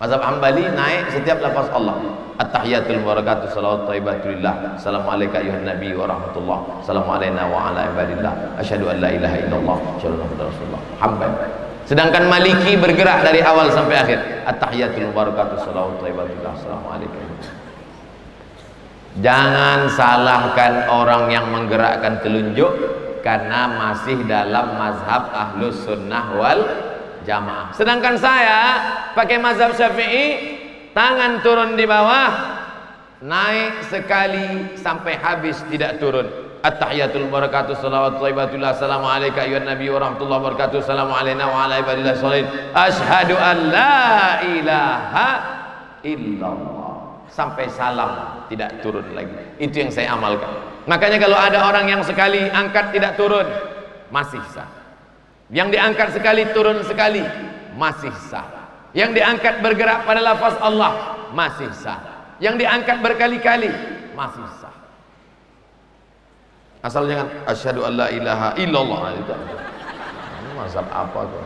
A: mazhab hambali naik setiap lafaz Allah at-tahiyatul barakatuh salawat taibatulillah salam ayuhan nabi wa rahmatullah salam alaina wa ala ibadillah asyhadu an la ilaha illallah Shallallahu alaihi wasallam. hambali Sedangkan Maliki bergerak dari awal sampai akhir. At-tahiyatul barakatuh salawat thayyibah Jangan salahkan orang yang menggerakkan telunjuk karena masih dalam mazhab ahlu sunnah wal jamaah. Sedangkan saya pakai mazhab syafi'i, tangan turun di bawah, naik sekali sampai habis tidak turun. At-tahiyatul barakatuh salawat thayyibatullah salamu alayka ayyuhan nabiy wa rahmatullahi wa barakatuh salamu alayna wa ala ibadillah sholihin asyhadu an la ilaha illallah sampai salam tidak turun lagi itu yang saya amalkan makanya kalau ada orang yang sekali angkat tidak turun masih sah yang diangkat sekali turun sekali masih sah yang diangkat bergerak pada lafaz Allah masih sah yang diangkat berkali-kali masih sah Asal jangan asyhadu alla ilaha illallah nah, itu. Mazhab apa tuh?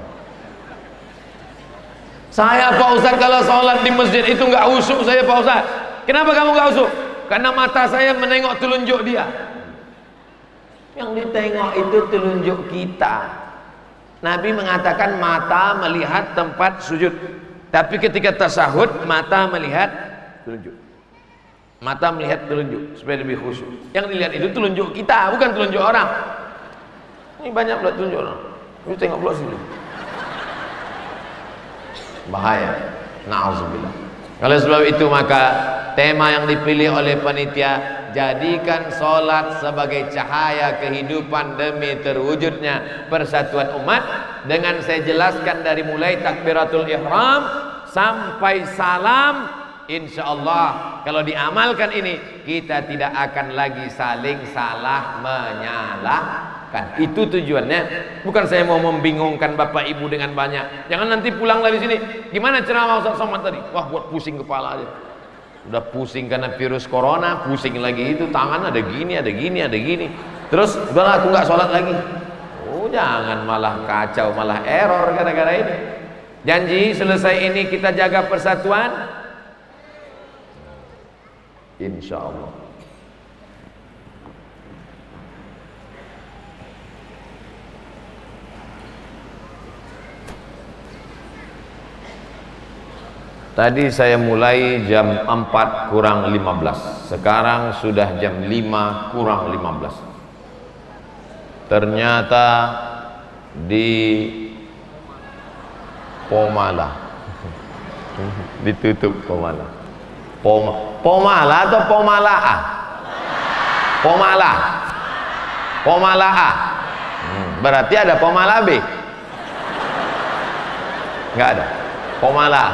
A: Saya Pak Ustaz kalau sholat di masjid itu nggak usuk saya Pak Ustaz. Kenapa kamu nggak usuk? Karena mata saya menengok telunjuk dia. Yang ditengok itu telunjuk kita. Nabi mengatakan mata melihat tempat sujud. Tapi ketika tasahud mata melihat telunjuk. Mata melihat telunjuk supaya lebih khusyuk. Yang dilihat itu telunjuk kita, bukan telunjuk orang. Ini banyak pula telunjuk orang. Lu tengok pula sini. Bahaya. Nauzubillah. Oleh sebab itu maka tema yang dipilih oleh panitia jadikan solat sebagai cahaya kehidupan demi terwujudnya persatuan umat dengan saya jelaskan dari mulai takbiratul ihram sampai salam Insya Allah kalau diamalkan ini kita tidak akan lagi saling salah menyalahkan. Itu tujuannya. Bukan saya mau membingungkan bapak ibu dengan banyak. Jangan nanti pulang dari sini. Gimana ceramah Ustaz Somad tadi? Wah buat pusing kepala aja. Udah pusing karena virus corona, pusing lagi itu tangan ada gini, ada gini, ada gini. Terus udah aku nggak sholat lagi. Oh jangan malah kacau, malah error gara-gara ini. Janji selesai ini kita jaga persatuan, insya Allah Tadi saya mulai jam 4 kurang 15 Sekarang sudah jam 5 kurang 15 Ternyata di Pomala [laughs] Ditutup Pomala Poma. Pomala atau pomalaa? Pomala. Pomalaa. Hmm, berarti ada pomala B. Enggak ada. Pomala.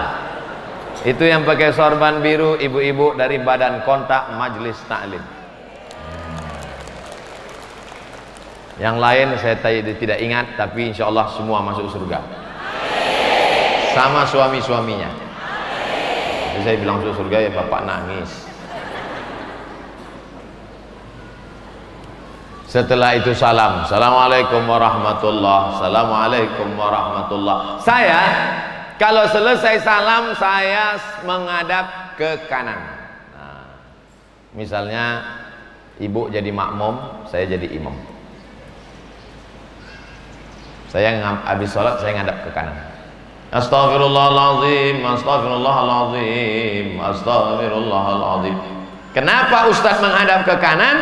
A: Itu yang pakai sorban biru ibu-ibu dari badan kontak majelis taklim. Hmm. Yang lain saya tidak ingat tapi insya Allah semua masuk surga. Sama suami-suaminya saya bilang masuk surga ya bapak nangis. Setelah itu salam. Assalamualaikum warahmatullah. Assalamualaikum warahmatullah. Saya kalau selesai salam saya menghadap ke kanan. Nah, misalnya ibu jadi makmum, saya jadi imam. Saya habis sholat saya menghadap ke kanan. Astagfirullahaladzim, astagfirullahaladzim, astagfirullahaladzim. Kenapa Ustadz menghadap ke kanan?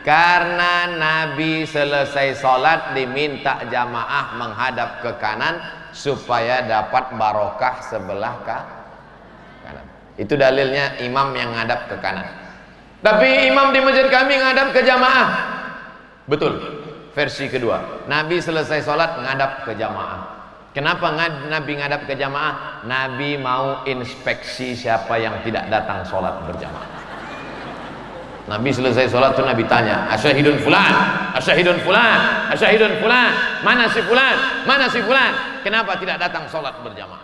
A: Karena Nabi selesai sholat diminta jamaah menghadap ke kanan supaya dapat barokah sebelah kanan. Itu dalilnya imam yang menghadap ke kanan. Tapi imam di masjid kami menghadap ke jamaah. Betul. Versi kedua. Nabi selesai sholat menghadap ke jamaah. Kenapa Nabi ngadap ke jamaah? Nabi mau inspeksi siapa yang tidak datang sholat berjamaah. Nabi selesai sholat tuh Nabi tanya, asyahidun fulan, asyahidun fulan, asyahidun fulan, mana si fulan, mana si fulan? Kenapa tidak datang sholat berjamaah?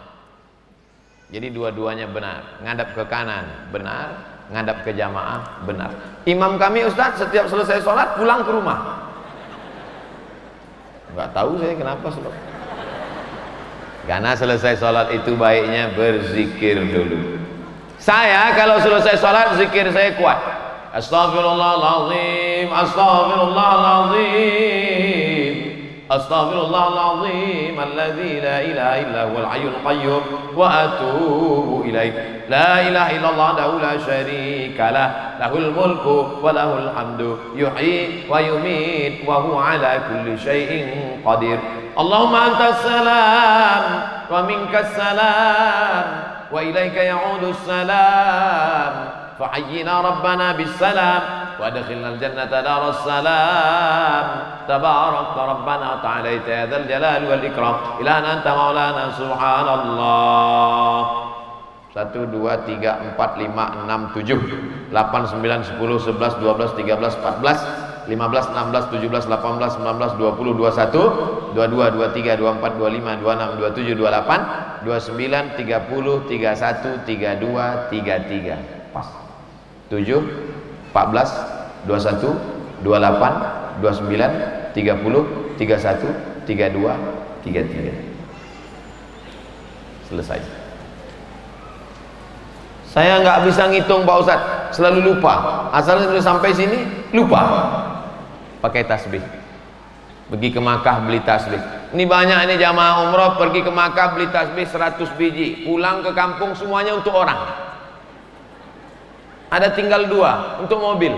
A: Jadi dua-duanya benar, ngadap ke kanan benar, ngadap ke jamaah benar. Imam kami Ustadz setiap selesai sholat pulang ke rumah. Gak tahu saya kenapa sholat. karena selesai sholat itu baiknya berzikir dulu saya kalau selesai sholat zikir saya kuat astagfirullahaladzim astagfirullahaladzim أستغفر الله العظيم الذي لا إله إلا هو الحي القيوم وأتوب إليه لا إله إلا الله له لا شريك له له الملك وله الحمد يحيي ويميت وهو على كل شيء قدير اللهم أنت السلام ومنك السلام وإليك يعود السلام فحينا ربنا بالسلام وادخلنا الجنة دار السلام تبارك ربنا وتعاليت يا ذا الجلال والإكرام إلى أن أنت مولانا سبحان الله 1, 2, 3, 4, 5, 6, 7 8, 9, 10, 11, 12, 13, 14 15, 16, 17, 18, 19, 20, 21 22, 23, 24, 25, 26, 27, 28 29, 30, 31, 32, 33 pas 7 14, 21, 28, 29, 30, 31, 32, 33. Selesai. Saya nggak bisa ngitung Pak Ustadz, selalu lupa. Asalnya sudah sampai sini, lupa. Pakai tasbih. Pergi ke Makkah beli tasbih. Ini banyak ini jamaah umroh pergi ke Makkah beli tasbih 100 biji. Pulang ke kampung semuanya untuk orang. Ada tinggal dua untuk mobil.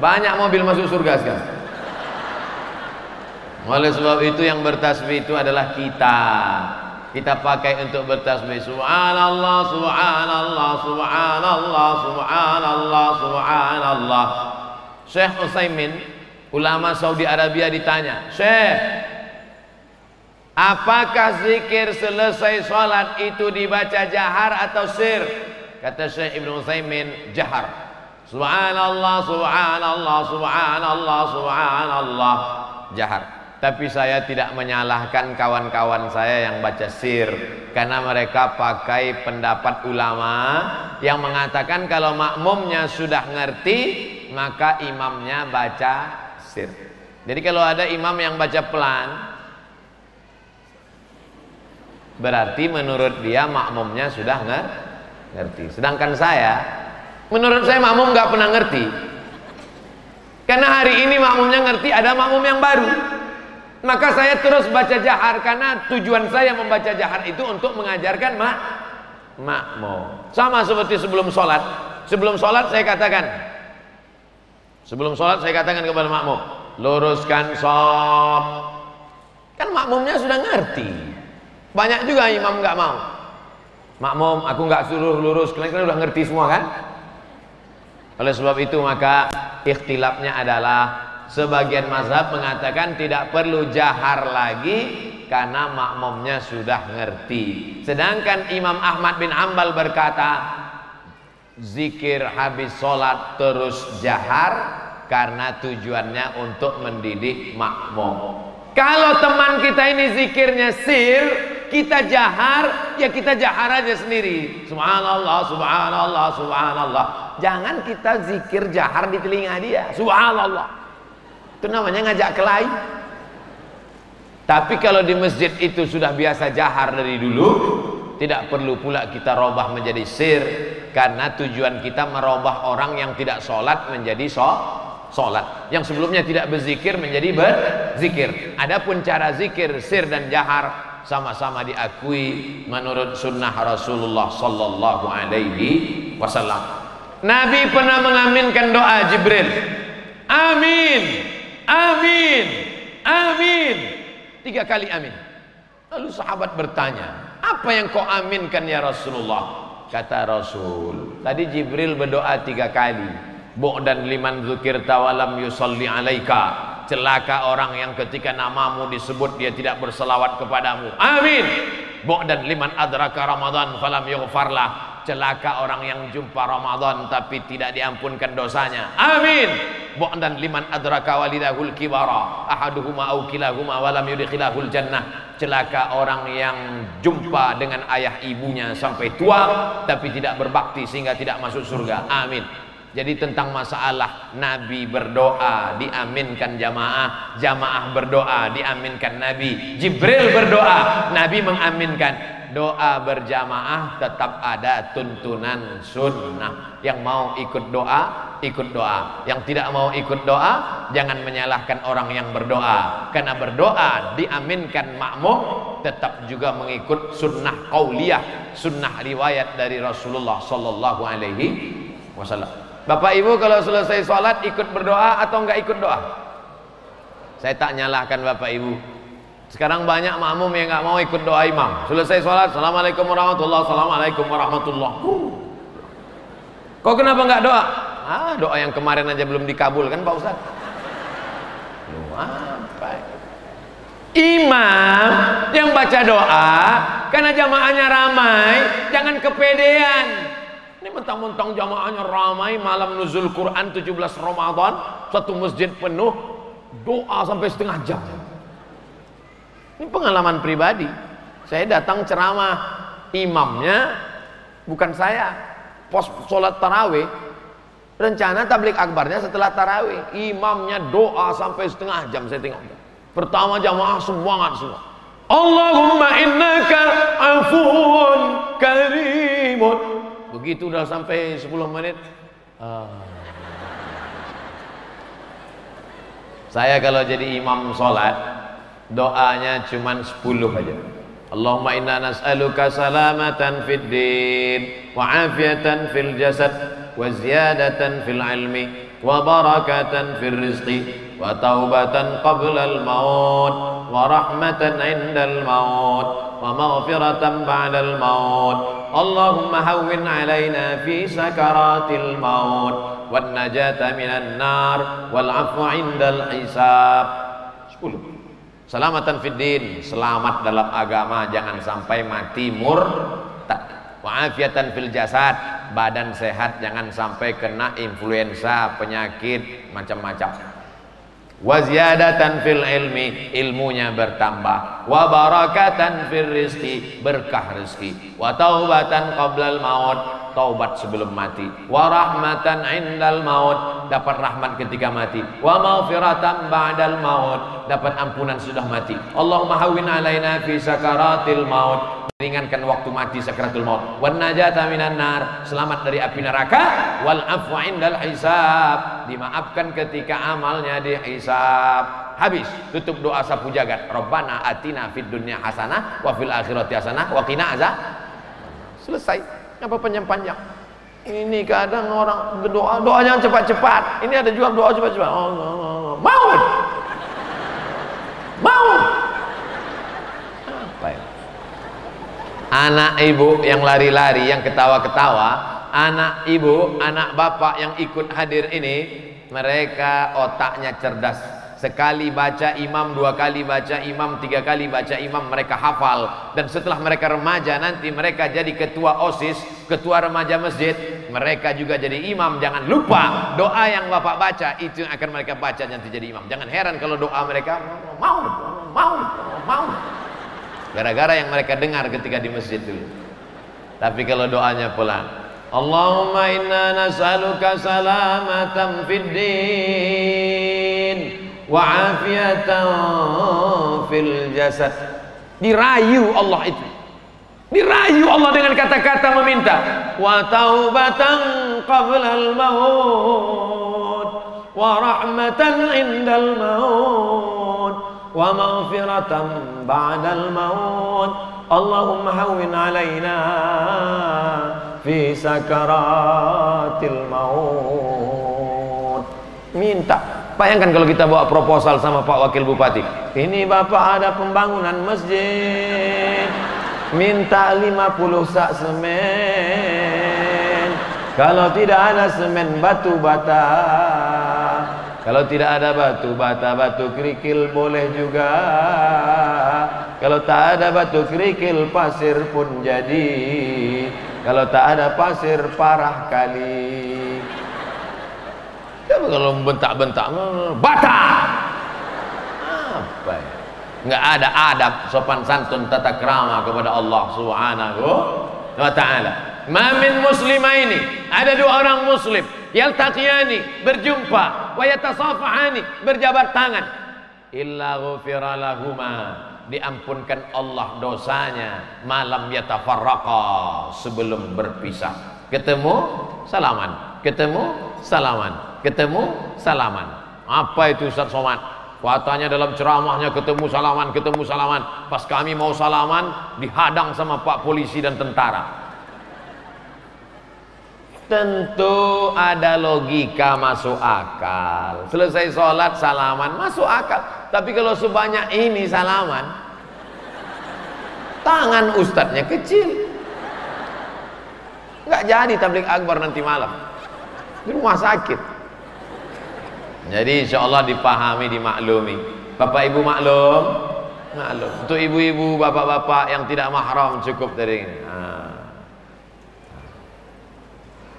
A: Banyak mobil masuk surga sekarang. Oleh sebab itu yang bertasbih itu adalah kita. Kita pakai untuk bertasbih. Subhanallah, subhanallah, subhanallah, subhanallah, subhanallah. Syekh Utsaimin, ulama Saudi Arabia ditanya, "Syekh, apakah zikir selesai sholat itu dibaca jahar atau sir?" kata Syekh Ibn Utsaimin jahar subhanallah subhanallah subhanallah subhanallah jahar tapi saya tidak menyalahkan kawan-kawan saya yang baca sir karena mereka pakai pendapat ulama yang mengatakan kalau makmumnya sudah ngerti maka imamnya baca sir jadi kalau ada imam yang baca pelan berarti menurut dia makmumnya sudah ngerti ngerti sedangkan saya menurut saya makmum nggak pernah ngerti karena hari ini makmumnya ngerti ada makmum yang baru maka saya terus baca jahar karena tujuan saya membaca jahar itu untuk mengajarkan mak makmum sama seperti sebelum sholat sebelum sholat saya katakan sebelum sholat saya katakan kepada makmum luruskan sholat. kan makmumnya sudah ngerti banyak juga imam nggak mau Makmum, aku nggak suruh lurus. Kalian kan udah ngerti semua kan? Oleh sebab itu maka ikhtilafnya adalah sebagian mazhab mengatakan tidak perlu jahar lagi karena makmumnya sudah ngerti. Sedangkan Imam Ahmad bin Ambal berkata, zikir habis sholat terus jahar karena tujuannya untuk mendidik makmum. Kalau teman kita ini zikirnya sir, kita jahar ya kita jahar aja sendiri subhanallah subhanallah subhanallah jangan kita zikir jahar di telinga dia subhanallah itu namanya ngajak kelahi tapi kalau di masjid itu sudah biasa jahar dari dulu tidak perlu pula kita robah menjadi sir karena tujuan kita merubah orang yang tidak sholat menjadi so sholat yang sebelumnya tidak berzikir menjadi berzikir adapun cara zikir sir dan jahar sama-sama diakui menurut sunnah Rasulullah Sallallahu Alaihi Wasallam. Nabi pernah mengaminkan doa Jibril. Amin, amin, amin. Tiga kali amin. Lalu sahabat bertanya, apa yang kau aminkan ya Rasulullah? Kata Rasul, tadi Jibril berdoa tiga kali. dan liman zukir tawalam yusalli alaika celaka orang yang ketika namamu disebut dia tidak berselawat kepadamu amin dan liman adraka ramadan falam yughfarlah celaka orang yang jumpa Ramadan tapi tidak diampunkan dosanya amin dan liman adraka walidahul kibara ahaduhuma aw kilahuma walam yudkhilahul jannah celaka orang yang jumpa dengan ayah ibunya sampai tua tapi tidak berbakti sehingga tidak masuk surga amin jadi tentang masalah Nabi berdoa diaminkan jamaah, jamaah berdoa diaminkan Nabi, Jibril berdoa, Nabi mengaminkan. Doa berjamaah tetap ada tuntunan sunnah. Yang mau ikut doa, ikut doa. Yang tidak mau ikut doa, jangan menyalahkan orang yang berdoa. Karena berdoa diaminkan makmum tetap juga mengikut sunnah kauliah, sunnah riwayat dari Rasulullah Sallallahu Alaihi Wasallam. Bapak Ibu kalau selesai sholat ikut berdoa atau enggak ikut doa? Saya tak nyalahkan Bapak Ibu. Sekarang banyak makmum yang enggak mau ikut doa imam. Selesai sholat, assalamualaikum warahmatullah, assalamualaikum warahmatullah. Kok kenapa enggak doa? Ah, doa yang kemarin aja belum dikabulkan Pak Ustaz. apa? Imam yang baca doa karena jamaahnya ramai, jangan kepedean. Ini mentang-mentang jamaahnya ramai malam nuzul Quran 17 Ramadan, satu masjid penuh, doa sampai setengah jam. Ini pengalaman pribadi. Saya datang ceramah, imamnya bukan saya. Pos sholat tarawih, rencana tablik akbarnya setelah tarawih. Imamnya doa sampai setengah jam saya tengok. Pertama jamaah semangat semua. Allahumma innaka afuun karimun Begitu udah sampai 10 menit. Uh. Saya kalau jadi imam sholat, doanya cuma 10 aja. Allahumma inna nas'aluka salamatan fid din wa afiatan fil jasad wa ziyadatan fil ilmi wa barakatan fil rizqi وتوبة قبل الموت ورحمة عند الموت ومغفرة بعد الموت اللهم هون علينا في سكرات الموت والنجاة من النار والعفو عند الحساب 10 Selamatan fiddin, selamat dalam agama, jangan sampai mati murtad. Wa'afiatan fil jasad, badan sehat, jangan sampai kena influenza, penyakit, macam-macam
B: wa ziyadatan
A: fil ilmi ilmunya bertambah wa barakatan fil rizki berkah rizki wa taubatan qablal maut taubat sebelum mati wa rahmatan indal maut dapat rahmat ketika mati wa maghfiratan ba'dal maut dapat ampunan sudah mati Allahumma hawwin alaina fi sakaratil maut ringankan waktu mati sakratul maut wan najata minan nar selamat dari api neraka wal afwa indal hisab dimaafkan ketika amalnya dihisab habis tutup doa sapu jagat rabbana atina fid dunya hasanah wa fil akhirati hasanah wa qina azab selesai apa panjang-panjang ini kadang orang berdoa doanya cepat-cepat ini ada juga doa cepat-cepat oh, oh, oh. mau mau anak ibu yang lari-lari, yang ketawa-ketawa, anak ibu, anak bapak yang ikut hadir ini, mereka otaknya cerdas. Sekali baca imam, dua kali baca imam, tiga kali baca imam, mereka hafal. Dan setelah mereka remaja, nanti mereka jadi ketua OSIS, ketua remaja masjid, mereka juga jadi imam. Jangan lupa doa yang bapak baca, itu yang akan mereka baca nanti jadi imam. Jangan heran kalau doa mereka mau, mau, mau, mau gara-gara yang mereka dengar ketika di masjid dulu tapi kalau doanya pulang, Allahumma inna nas'aluka salamatan fid din wa afiatan fil jasad dirayu Allah itu dirayu Allah dengan kata-kata meminta wa taubatan qabla al maut wa rahmatan indal maut ومغفرة بعد الموت اللهم هون علينا في سكرات الموت minta Bayangkan kalau kita bawa proposal sama Pak Wakil Bupati. Ini Bapak ada pembangunan masjid. Minta 50 sak semen. Kalau tidak ada semen batu bata Kalau tidak ada batu, bata batu kerikil boleh juga. Kalau tak ada batu kerikil, pasir pun jadi. Kalau tak ada pasir, parah kali. Coba kalau bentak-bentak, bata! Apa ya? Enggak ada adab sopan santun tata kerama kepada Allah swt. wa taala. Ma min muslima ini ada dua orang muslim yaltaqiyani berjumpa wa yatasafahani berjabat tangan illa ghufira lahuma diampunkan Allah dosanya malam yatafarraqa sebelum berpisah ketemu salaman ketemu salaman ketemu salaman apa itu Ustaz Somad katanya dalam ceramahnya ketemu salaman ketemu salaman pas kami mau salaman dihadang sama pak polisi dan tentara Tentu ada logika masuk akal. Selesai sholat salaman masuk akal. Tapi kalau sebanyak ini salaman, tangan ustadznya kecil. Nggak jadi tablik akbar nanti malam. Di rumah sakit. Jadi insya Allah dipahami, dimaklumi. Bapak ibu maklum? Maklum. Untuk ibu-ibu, bapak-bapak yang tidak mahram cukup dari ini. Nah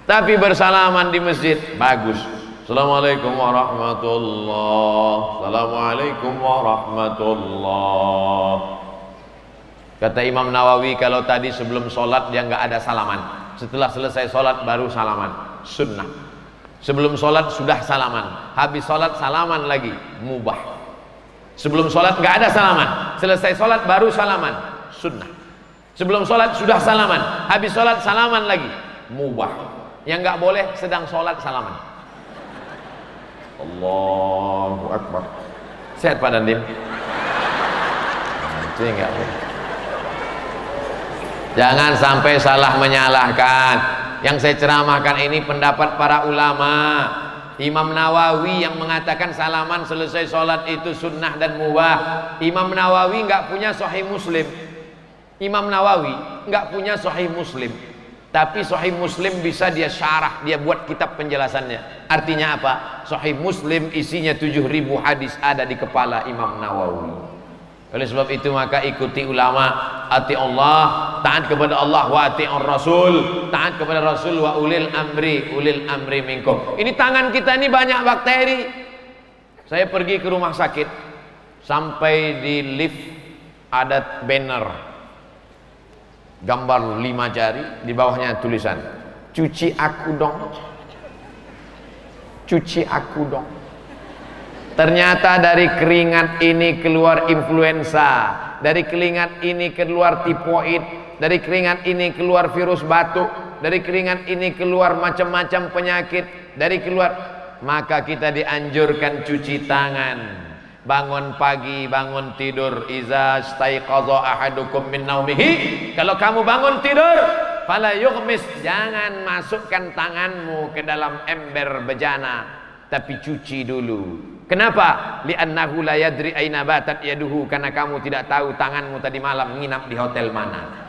A: tapi bersalaman di masjid bagus Assalamualaikum warahmatullahi Assalamualaikum warahmatullahi kata Imam Nawawi kalau tadi sebelum sholat dia nggak ada salaman setelah selesai sholat baru salaman sunnah sebelum sholat sudah salaman habis sholat salaman lagi mubah sebelum sholat nggak ada salaman selesai sholat baru salaman sunnah sebelum sholat sudah salaman habis sholat salaman lagi mubah yang nggak boleh sedang sholat salaman. Allahu Akbar. Sehat Pak Dandim? Jangan sampai salah menyalahkan. Yang saya ceramahkan ini pendapat para ulama. Imam Nawawi yang mengatakan salaman selesai sholat itu sunnah dan mubah. Imam Nawawi nggak punya sahih Muslim. Imam Nawawi nggak punya sahih Muslim tapi Sahih Muslim bisa dia syarah, dia buat kitab penjelasannya. Artinya apa? Sahih Muslim isinya 7000 hadis ada di kepala Imam Nawawi. Oleh sebab itu maka ikuti ulama, ati Allah, taat kepada Allah wa atiur Rasul, taat kepada Rasul wa ulil amri, ulil amri minkum. Ini tangan kita ini banyak bakteri. Saya pergi ke rumah sakit, sampai di lift ada banner gambar lima jari di bawahnya tulisan cuci aku dong cuci aku dong ternyata dari keringat ini keluar influenza dari keringat ini keluar tipoid dari keringat ini keluar virus batuk dari keringat ini keluar macam-macam penyakit dari keluar maka kita dianjurkan cuci tangan Bangun pagi, bangun tidur. Iza stay kozo ahadukum min naumihi. Kalau kamu bangun tidur, yuk mis Jangan masukkan tanganmu ke dalam ember bejana. Tapi cuci dulu. Kenapa? Li an-nahulayadri aina batat yaduhu. Karena kamu tidak tahu tanganmu tadi malam nginap di hotel Mana?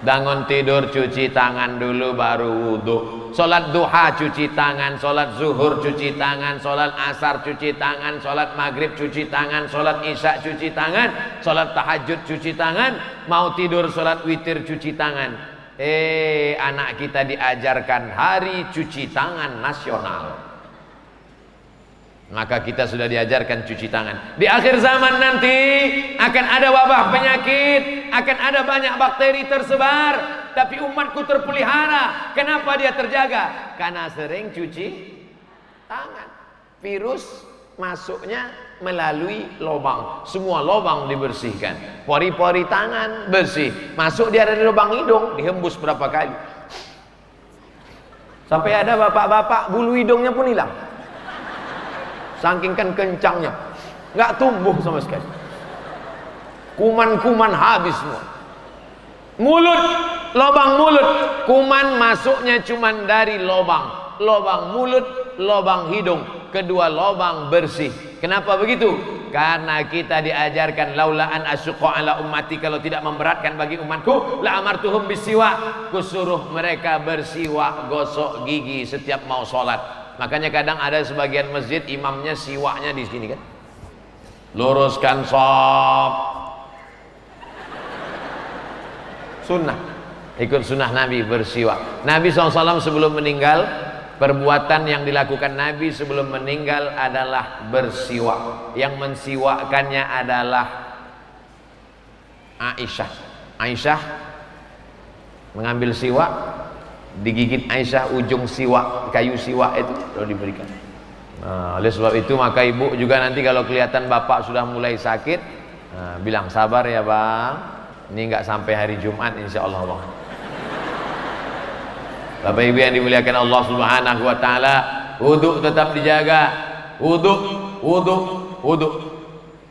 A: bangun tidur cuci tangan dulu baru wudhu sholat duha cuci tangan sholat zuhur cuci tangan sholat asar cuci tangan sholat maghrib cuci tangan sholat isya cuci tangan sholat tahajud cuci tangan mau tidur sholat witir cuci tangan eh anak kita diajarkan hari cuci tangan nasional maka kita sudah diajarkan cuci tangan. Di akhir zaman nanti akan ada wabah penyakit, akan ada banyak bakteri tersebar, tapi umatku terpelihara. Kenapa dia terjaga? Karena sering cuci tangan. Virus masuknya melalui lubang. Semua lubang dibersihkan. Pori-pori tangan bersih. Masuk dia dari lubang hidung, dihembus berapa kali. Sampai ada bapak-bapak bulu hidungnya pun hilang. Saking kan kencangnya. Nggak tumbuh sama sekali. Kuman-kuman habis semua. Mulut, lobang mulut. Kuman masuknya cuma dari lobang, lobang mulut, lobang hidung. Kedua lobang bersih. Kenapa begitu? Karena kita diajarkan laulaan asyqa ala ummati kalau tidak memberatkan bagi umatku la amartuhum bisiwa kusuruh mereka bersiwak gosok gigi setiap mau salat Makanya kadang ada sebagian masjid imamnya siwaknya di sini kan. Luruskan sob. Sunnah. Ikut sunnah Nabi bersiwak. Nabi SAW sebelum meninggal, perbuatan yang dilakukan Nabi sebelum meninggal adalah bersiwak. Yang mensiwakannya adalah Aisyah. Aisyah mengambil siwak digigit Aisyah ujung siwak kayu siwak itu lalu diberikan nah, oleh sebab itu maka ibu juga nanti kalau kelihatan bapak sudah mulai sakit nah, bilang sabar ya bang ini nggak sampai hari Jumat insya Allah bang Bapak Ibu yang dimuliakan Allah Subhanahu wa taala, wuduk tetap dijaga. wuduk wuduk wuduk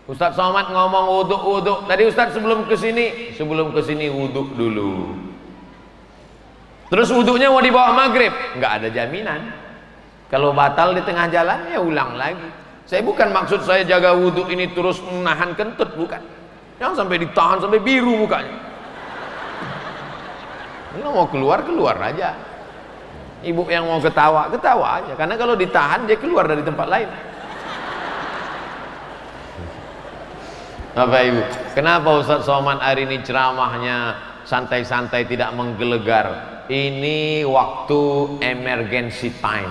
A: Ustaz Somad ngomong wuduk wuduk Tadi Ustaz sebelum kesini sebelum kesini sini dulu. Terus wudhunya mau dibawa bawah maghrib, nggak ada jaminan. Kalau batal di tengah jalan ya ulang lagi. Saya bukan maksud saya jaga wudhu ini terus menahan kentut bukan. Yang sampai ditahan sampai biru mukanya. ini mau keluar keluar aja. Ibu yang mau ketawa ketawa aja karena kalau ditahan dia keluar dari tempat lain. Bapak Ibu, kenapa Ustaz Soman hari ini ceramahnya santai-santai tidak menggelegar ini waktu emergency time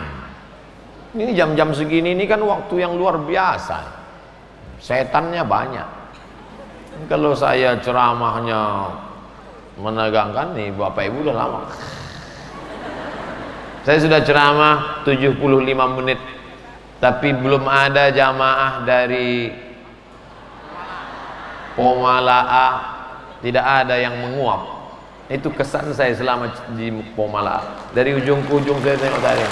A: ini jam-jam segini ini kan waktu yang luar biasa setannya banyak kalau saya ceramahnya menegangkan nih Bapak Ibu udah lama saya sudah ceramah 75 menit tapi belum ada jamaah dari Pomala'a tidak ada yang menguap itu kesan saya selama di Pomala dari ujung ke ujung saya tengok tadi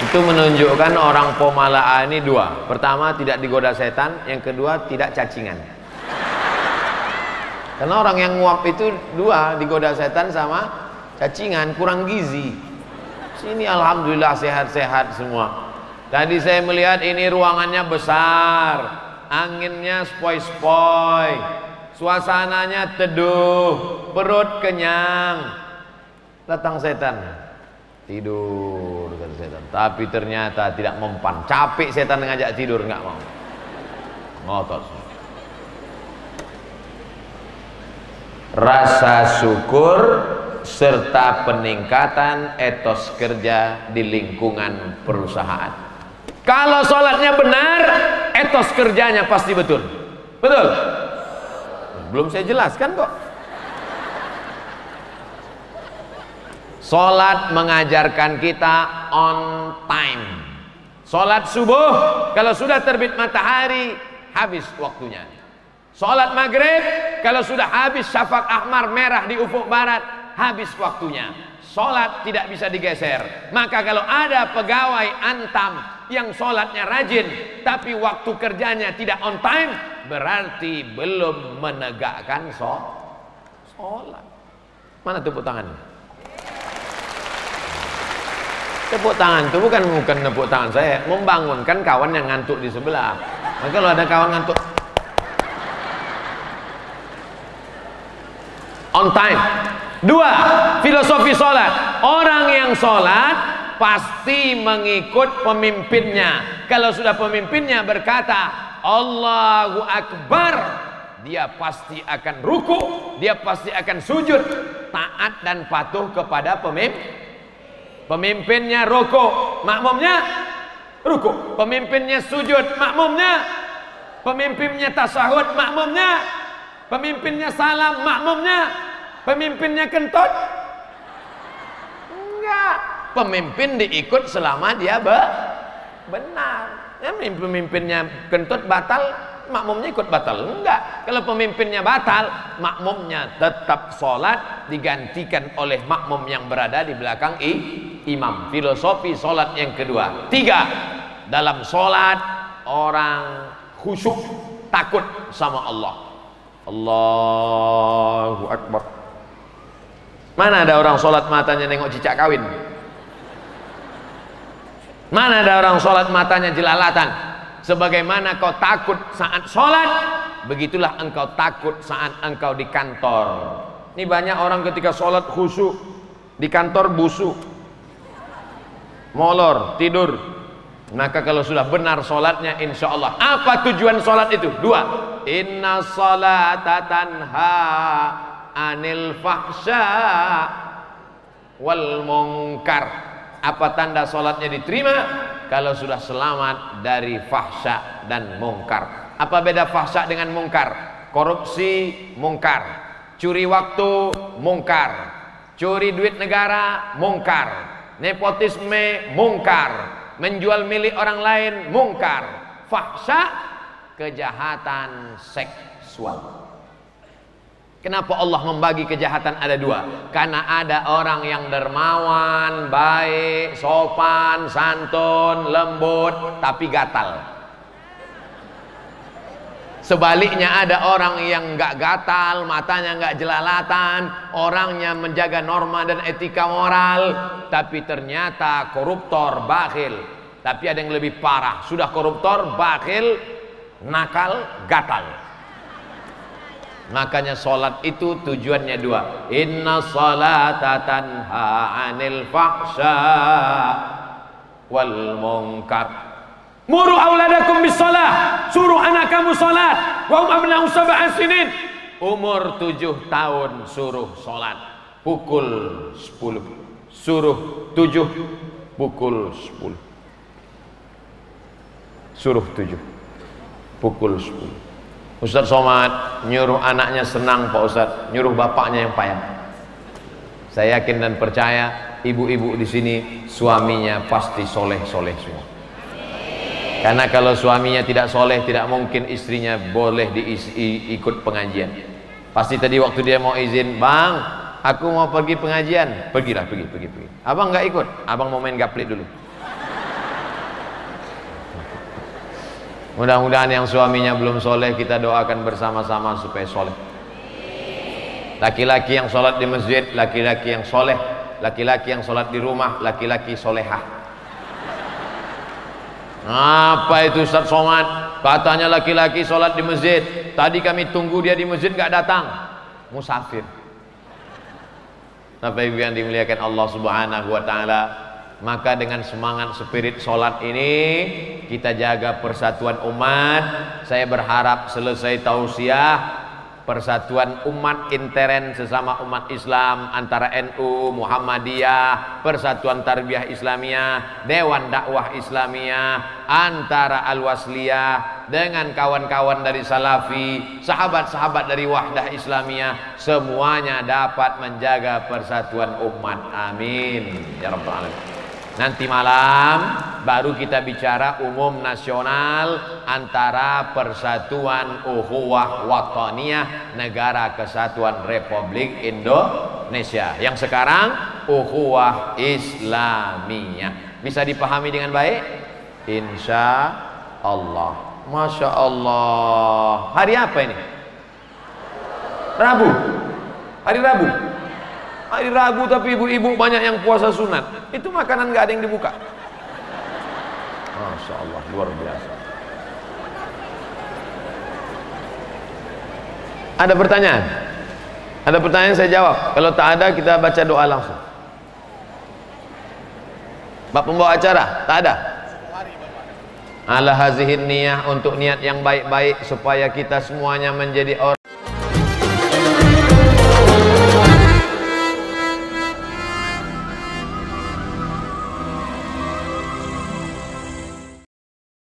A: itu menunjukkan orang Pomala ini dua pertama tidak digoda setan yang kedua tidak cacingan karena orang yang nguap itu dua digoda setan sama cacingan kurang gizi sini Alhamdulillah sehat-sehat semua tadi saya melihat ini ruangannya besar anginnya spoi-spoi, suasananya teduh, perut kenyang. Datang setan, tidur kata setan. Tapi ternyata tidak mempan, capek setan ngajak tidur nggak mau. Ngotot. Rasa syukur serta peningkatan etos kerja di lingkungan perusahaan. Kalau sholatnya benar, etos kerjanya pasti betul. Betul? Belum saya jelaskan kok. Sholat mengajarkan kita on time. Sholat subuh, kalau sudah terbit matahari, habis waktunya. Sholat maghrib, kalau sudah habis syafak ahmar merah di ufuk barat, habis waktunya. Sholat tidak bisa digeser. Maka kalau ada pegawai antam yang sholatnya rajin tapi waktu kerjanya tidak on time berarti belum menegakkan sholat mana tepuk tangan tepuk tangan itu bukan bukan tepuk tangan saya membangunkan kawan yang ngantuk di sebelah maka nah, kalau ada kawan ngantuk on time dua filosofi sholat orang yang sholat pasti mengikut pemimpinnya. Kalau sudah pemimpinnya berkata, Allahu Akbar, dia pasti akan ruku, dia pasti akan sujud, taat dan patuh kepada pemimpin. Pemimpinnya ruku, makmumnya ruku. Pemimpinnya sujud, makmumnya. Pemimpinnya tasahud, makmumnya. Pemimpinnya salam, makmumnya. Pemimpinnya kentut, pemimpin diikut selama dia be benar ya, pemimpinnya kentut batal makmumnya ikut batal enggak kalau pemimpinnya batal makmumnya tetap sholat digantikan oleh makmum yang berada di belakang i, imam filosofi sholat yang kedua tiga dalam sholat orang khusyuk takut sama Allah Allahu Akbar mana ada orang sholat matanya nengok cicak kawin Mana ada orang sholat matanya jelalatan? Sebagaimana kau takut saat sholat, begitulah engkau takut saat engkau di kantor. Ini banyak orang ketika sholat khusyuk, di kantor busuk, molor, tidur. Maka kalau sudah benar sholatnya insya Allah. Apa tujuan sholat itu? Dua. Inna ha anil fahsya wal mungkar apa tanda sholatnya diterima? Kalau sudah selamat dari fahsya dan mungkar. Apa beda fahsya dengan mungkar? Korupsi, mungkar. Curi waktu, mungkar. Curi duit negara, mungkar. Nepotisme, mungkar. Menjual milik orang lain, mungkar. Fahsya, kejahatan seksual. Kenapa Allah membagi kejahatan ada dua? Karena ada orang yang dermawan, baik, sopan, santun, lembut, tapi gatal. Sebaliknya ada orang yang nggak gatal, matanya nggak jelalatan, orangnya menjaga norma dan etika moral, tapi ternyata koruptor, bakhil. Tapi ada yang lebih parah, sudah koruptor, bakhil, nakal, gatal. Makanya salat itu tujuannya dua. Inna salata tanha 'anil fahsya wal munkar. Muru auladakum bis salat. Suruh anak kamu salat. Wa hum abna'u sab'a sinin. Umur tujuh tahun suruh salat. Pukul sepuluh. Suruh tujuh. Pukul sepuluh. Suruh tujuh. Pukul sepuluh. Ustaz Somad nyuruh anaknya senang Pak Ustadz, nyuruh bapaknya yang payah. Saya yakin dan percaya ibu-ibu di sini suaminya pasti soleh-soleh semua. Karena kalau suaminya tidak soleh, tidak mungkin istrinya boleh diikut pengajian. Pasti tadi waktu dia mau izin, bang, aku mau pergi pengajian, pergilah, pergi, pergi, pergi. Abang nggak ikut, abang mau main gaplik dulu. Mudah-mudahan yang suaminya belum soleh kita doakan bersama-sama supaya soleh. Laki-laki yang sholat di masjid, laki-laki yang soleh, laki-laki yang sholat di rumah, laki-laki solehah. Apa itu Ustaz Somad? Katanya laki-laki sholat di masjid. Tadi kami tunggu dia di masjid nggak datang. Musafir. Bapak Ibu yang dimuliakan Allah Subhanahu wa taala, maka dengan semangat spirit sholat ini kita jaga persatuan umat. Saya berharap selesai tausiah persatuan umat intern sesama umat Islam antara NU, Muhammadiyah, Persatuan Tarbiyah Islamiyah, Dewan Dakwah Islamiyah, antara Al-Wasliyah dengan kawan-kawan dari Salafi, sahabat-sahabat dari Wahdah Islamiyah, semuanya dapat menjaga persatuan umat. Amin. Ya Rabbal Alamin. Nanti malam baru kita bicara umum nasional antara Persatuan Uhuwah Wataniyah Negara Kesatuan Republik Indonesia yang sekarang Uhuwah Islamiyah bisa dipahami dengan baik Insya Allah Masya Allah hari apa ini Rabu hari Rabu Hari Rabu tapi ibu-ibu banyak yang puasa sunat. Itu makanan nggak ada yang dibuka. Masya Allah, luar biasa. Ada pertanyaan? Ada pertanyaan saya jawab. Kalau tak ada kita baca doa langsung. Pak pembawa acara, tak ada. Ala hazihin niyah untuk niat yang baik-baik supaya kita semuanya menjadi orang